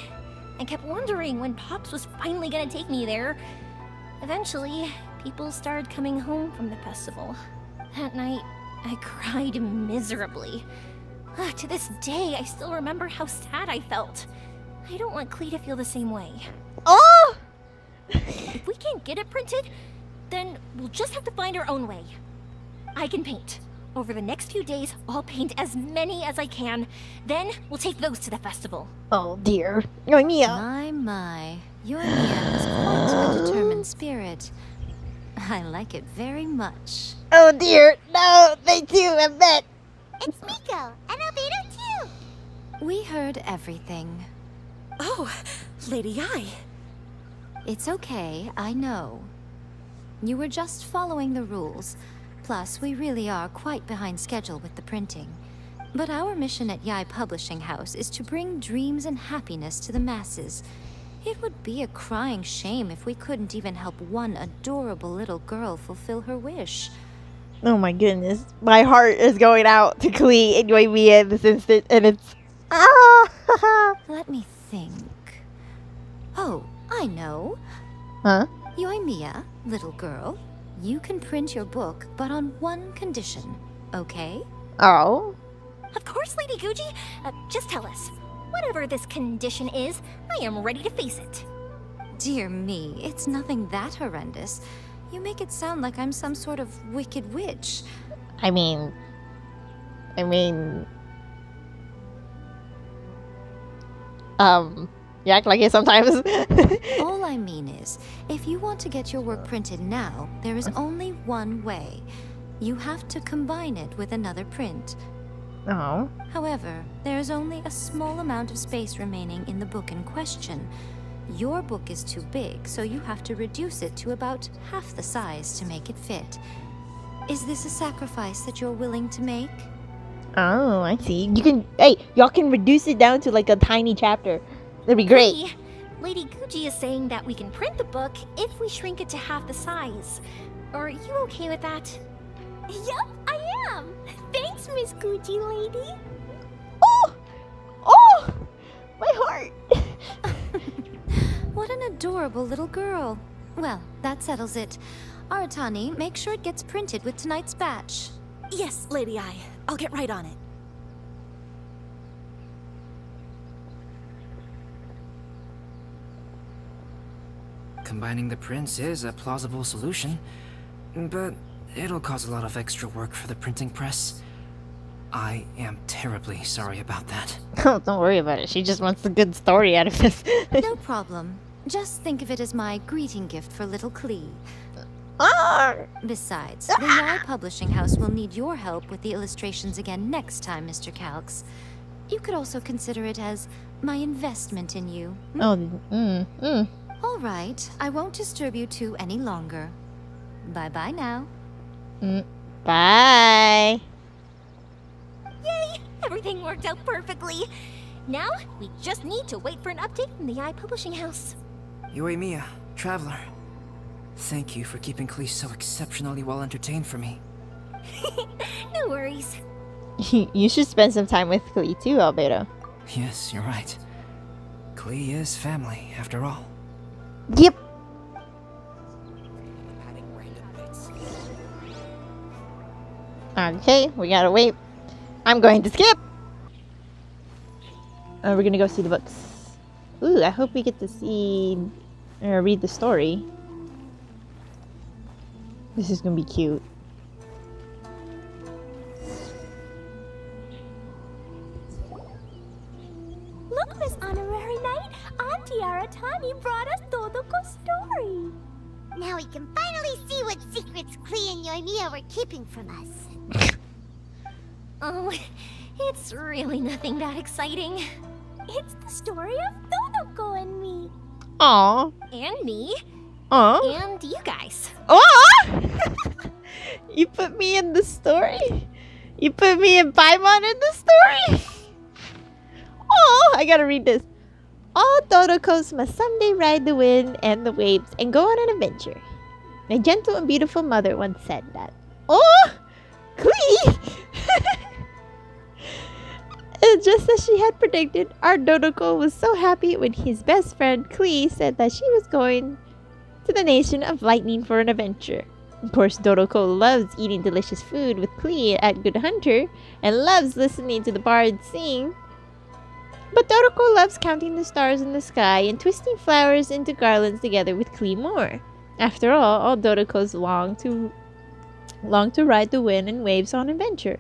and kept wondering when Pops was finally gonna take me there. Eventually, people started coming home from the festival. That night, I cried miserably. Uh, to this day, I still remember how sad I felt. I don't want Klee to feel the same way.
Oh!
if we can't get it printed, then we'll just have to find our own way. I can paint. Over the next few days, I'll paint as many as I can. Then we'll take those to the festival.
Oh dear. Yoimiya.
My, my. Yoimiya has quite a determined spirit. I like it very much.
Oh dear. No, they too, I bet.
It's Miko, and Albedo too.
We heard everything.
Oh, Lady Yae.
It's okay, I know. You were just following the rules. Plus, we really are quite behind schedule with the printing. But our mission at Yae Publishing House is to bring dreams and happiness to the masses. It would be a crying shame if we couldn't even help one adorable little girl fulfill her wish.
Oh my goodness. My heart is going out to Klee and Yoimiya in this instant, and it's... Ah!
Let me think. Oh, I know.
Huh?
Yoimiya, little girl, you can print your book, but on one condition, okay?
Oh?
Of course, Lady Guji. Uh, just tell us. Whatever this condition is, I am ready to face it.
Dear me, it's nothing that horrendous. You make it sound like I'm some sort of wicked witch.
I mean... I mean... Um... You act like it sometimes.
All I mean is, if you want to get your work printed now, there is only one way. You have to combine it with another print.
Oh.
However, there is only a small amount of space remaining in the book in question. Your book is too big, so you have to reduce it to about half the size to make it fit. Is this a sacrifice that you're willing to make?
Oh, I see. You can... Hey, y'all can reduce it down to like a tiny chapter. That'd be great.
Hey, Lady Guji is saying that we can print the book if we shrink it to half the size. Are you okay with that?
Yup, I am. Thanks, Miss Guji lady.
Oh! Oh! My heart!
what an adorable little girl. Well, that settles it. Aratani, make sure it gets printed with tonight's batch.
Yes, Lady Yae. I'll get right on it.
Combining the prints is a plausible solution, but it'll cause a lot of extra work for the printing press. I am terribly sorry about that.
Oh, don't worry about it. She just wants a good story out of this.
no problem. Just think of it as my greeting gift for little Klee. Besides, the Yae Publishing House will need your help with the illustrations again next time, Mr. Calx. You could also consider it as my investment in you.
Oh, mm, mm.
All right, I won't disturb you two any longer. Bye-bye now.
Mm. Bye.
Yay! Everything worked out perfectly. Now, we just need to wait for an update from the Yae Publishing House.
Yoimiya, Traveler. Thank you for keeping Klee so exceptionally well entertained for me.
no worries.
you should spend some time with Klee too, Albedo.
Yes, you're right. Klee is family, after all.
Yep. Okay, we gotta wait. I'm going to skip. Uh, we're gonna go see the books. Ooh, I hope we get to see or uh, read the story. This is gonna be cute.
Nothing that exciting. It's the story of Dodoko and me.
Aww.
And me.
Aww.
And you guys.
Aww! you put me in the story? You put me and Paimon in the story? Oh, I gotta read this. All Dodokos must someday ride the wind and the waves and go on an adventure. My gentle and beautiful mother once said that. Oh! Klee! and just as she had predicted, our Dodoko was so happy when his best friend Klee said that she was going to the nation of lightning for an adventure. Of course, Dodoko loves eating delicious food with Klee at Good Hunter and loves listening to the bards sing. But Dodoko loves counting the stars in the sky and twisting flowers into garlands together with Klee more. After all, all Dodokos long to long to ride the wind and waves on adventure.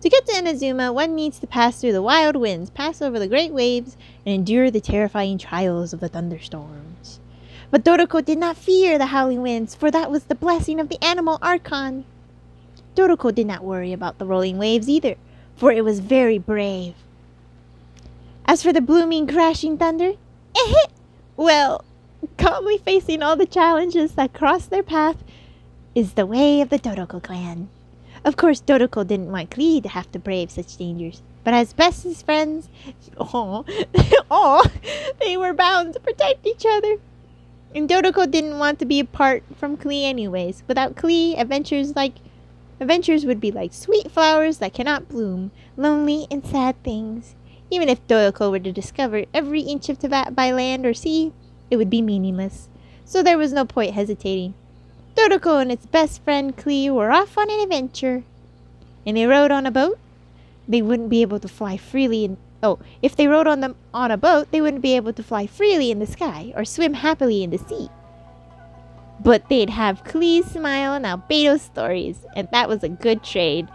To get to Inazuma, one needs to pass through the wild winds, pass over the great waves, and endure the terrifying trials of the thunderstorms. But Dodoko did not fear the howling winds, for that was the blessing of the Anemo Archon. Dodoko did not worry about the rolling waves either, for it was very brave. As for the blooming, crashing thunder, eh, well, calmly facing all the challenges that cross their path is the way of the Dodoko clan. Of course, Dodoko didn't want Klee to have to brave such dangers, but as best as friends, oh, oh, they were bound to protect each other. And Dodoko didn't want to be apart from Klee anyways. Without Klee, adventures like adventures would be like sweet flowers that cannot bloom, lonely and sad things. Even if Dodoko were to discover every inch of Teyvat by land or sea, it would be meaningless. So there was no point hesitating. Dodoko and its best friend Klee were off on an adventure. And they rode on a boat. They wouldn't be able to fly freely in oh, if they rode on them on a boat, they wouldn't be able to fly freely in the sky or swim happily in the sea. But they'd have Klee's smile and Albedo's stories, and that was a good trade.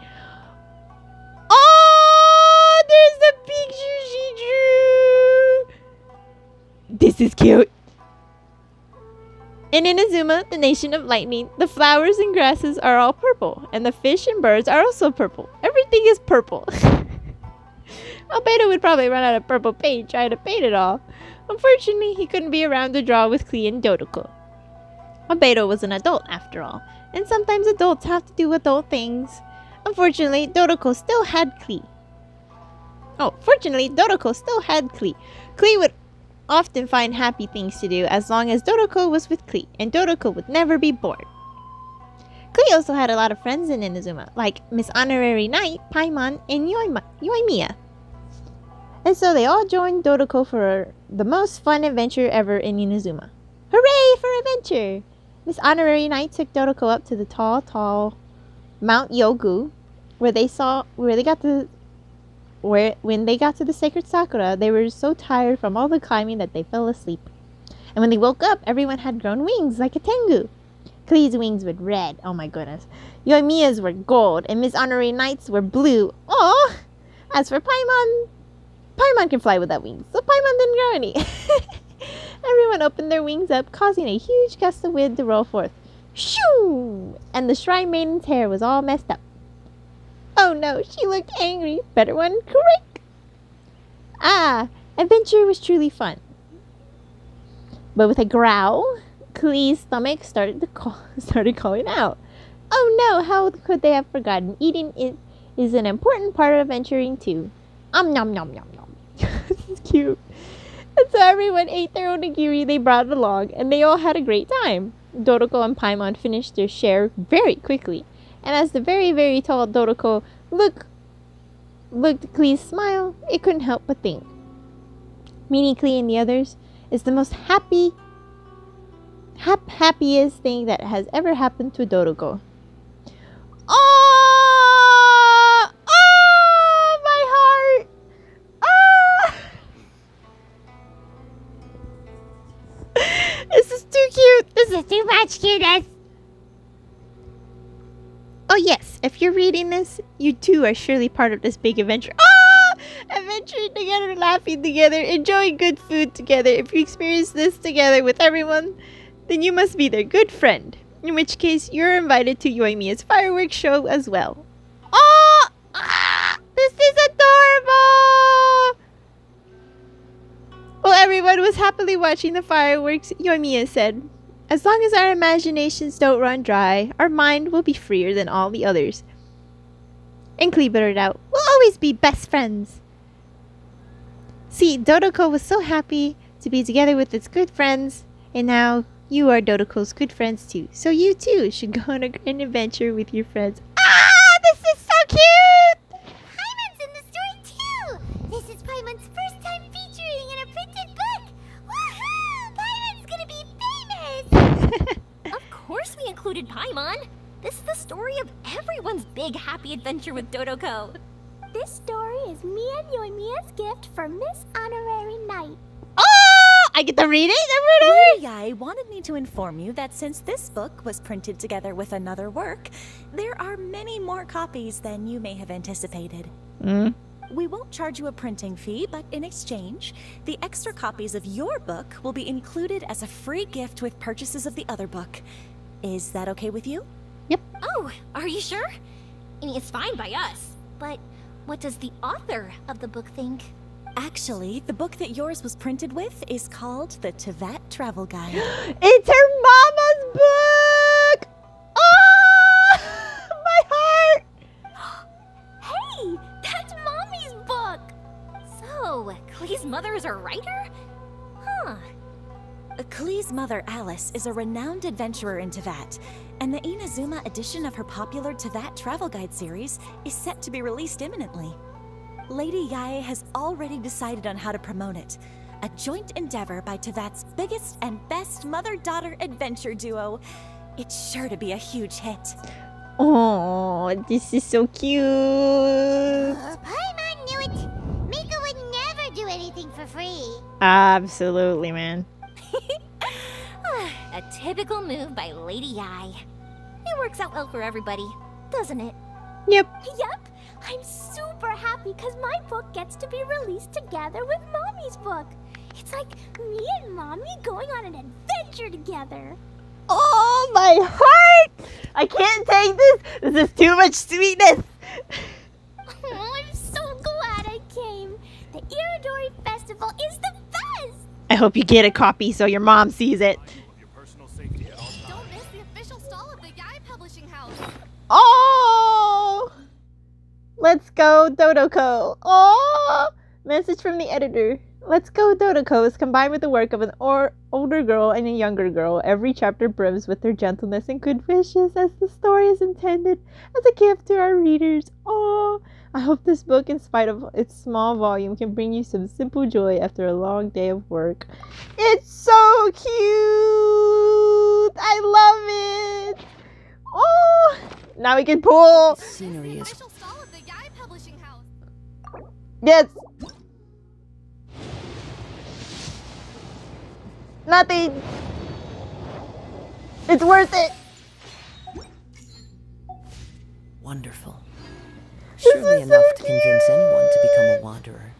Oh, there's the picture she drew. This is cute. In Inazuma, the nation of lightning, the flowers and grasses are all purple, and the fish and birds are also purple. Everything is purple. Albedo would probably run out of purple paint trying to paint it all. Unfortunately, he couldn't be around to draw with Klee and Dodoko. Albedo was an adult after all, and sometimes adults have to do adult things. Unfortunately, Dodoko still had Klee. Oh, fortunately, Dodoko still had Klee. Klee would often find happy things to do as long as Dodoko was with Klee, and Dodoko would never be bored. Klee also had a lot of friends in Inazuma, like Miss Honorary Knight, Paimon, and Yoimiya. And so they all joined Dodoko for the most fun adventure ever in Inazuma. Hooray for adventure! Miss Honorary Knight took Dodoko up to the tall, tall Mount Yougou, where they saw where they got to where when they got to the sacred sakura, they were so tired from all the climbing that they fell asleep. And when they woke up, everyone had grown wings like a tengu. Klee's wings were red. Oh my goodness. Yoimiya's were gold, and Miss Honorary Knight's were blue. Oh! As for Paimon, Paimon can fly without wings, so Paimon didn't grow any. Everyone opened their wings up, causing a huge gust of wind to roll forth. Shoo! And the Shrine Maiden's hair was all messed up. Oh no, she looked angry. Better one quick. Ah, adventure was truly fun. But with a growl, Klee's stomach started to call, started calling out. Oh no, how could they have forgotten? Eating is, is an important part of adventuring too. Um nom nom nom nom. this is cute. And so everyone ate their onigiri they brought along, and they all had a great time. Dodoko and Paimon finished their share very quickly, and as the very, very tall Dodoko look, looked at Klee's smile, it couldn't help but think. Meaning Klee and the others is the most happy, hap- happiest thing that has ever happened to Dodoko. Oh, oh, my heart. Ah! this is too cute. This is too much cuteness. Oh yes, if you're reading this, you too are surely part of this big adventure. Ah! Adventuring together, laughing together, enjoying good food together. If you experience this together with everyone, then you must be their good friend. In which case, you're invited to join Yoimiya's fireworks show as well. Oh! Ah! This is adorable! While everyone was happily watching the fireworks, Yoimiya said, As long as our imaginations don't run dry, our mind will be freer than all the others. And Klee blurted out, We'll always be best friends. See, Dodoko was so happy to be together with its good friends, and now you are Dodoko's good friends too. So you too should go on a, an adventure with your friends. Ah, this is so cute!
Included Paimon. This is the story of everyone's big happy adventure with Dodoko.
This story is me and Yoimiya's gift for Miss Honorary Knight.
Oh! I get to read it,
Lady Yae wanted me to inform you that since this book was printed together with another work, there are many more copies than you may have anticipated.
Mm.
We won't charge you a printing fee, but in exchange, the extra copies of your book will be included as a free gift with purchases of the other book. Is that okay with you? Yep.
Oh, are you sure? I mean, it's fine by us. But what does the author of the book think?
Actually, the book that yours was printed with is called the Teyvat Travel Guide.
It's her mama's book! Oh! My heart!
Hey, that's Mommy's book! So, Klee's mother is a writer? Huh.
Klee's mother, Alice, is a renowned adventurer in Teyvat, and the Inazuma edition of her popular Teyvat Travel Guide series is set to be released imminently. Lady Yae has already decided on how to promote it. A joint endeavor by Teyvat's biggest and best mother-daughter adventure duo. It's sure to be a huge hit.
Oh, this is so cute.
Uh, Paimon knew it! Miko would never do anything for free.
Absolutely, man.
A typical move by Lady Yae. It works out well for everybody, doesn't it?
Yep.
Yep. I'm super happy because my book gets to be released together with Mommy's book. It's like me and Mommy going on an adventure together.
Oh, my heart! I can't take this. This is too much sweetness.
Oh, I'm so glad I came. The Irodori Festival is the best.
I hope you get a copy so your mom sees it.
Don't miss the official stall of the Yae Publishing House.
Oh! Let's go, Dodoko. Oh! Message from the editor. Let's Go Dodoko is combined with the work of an or- older girl and a younger girl. Every chapter brims with their gentleness and good wishes as the story is intended as a gift to our readers. Oh, I hope this book, in spite of its small volume, can bring you some simple joy after a long day of work. It's so cute! I love it! Oh! Now we can pull!
Scenery is
Yes! Nothing. It's worth it.
Wonderful. Surely enough to convince anyone to become a wanderer.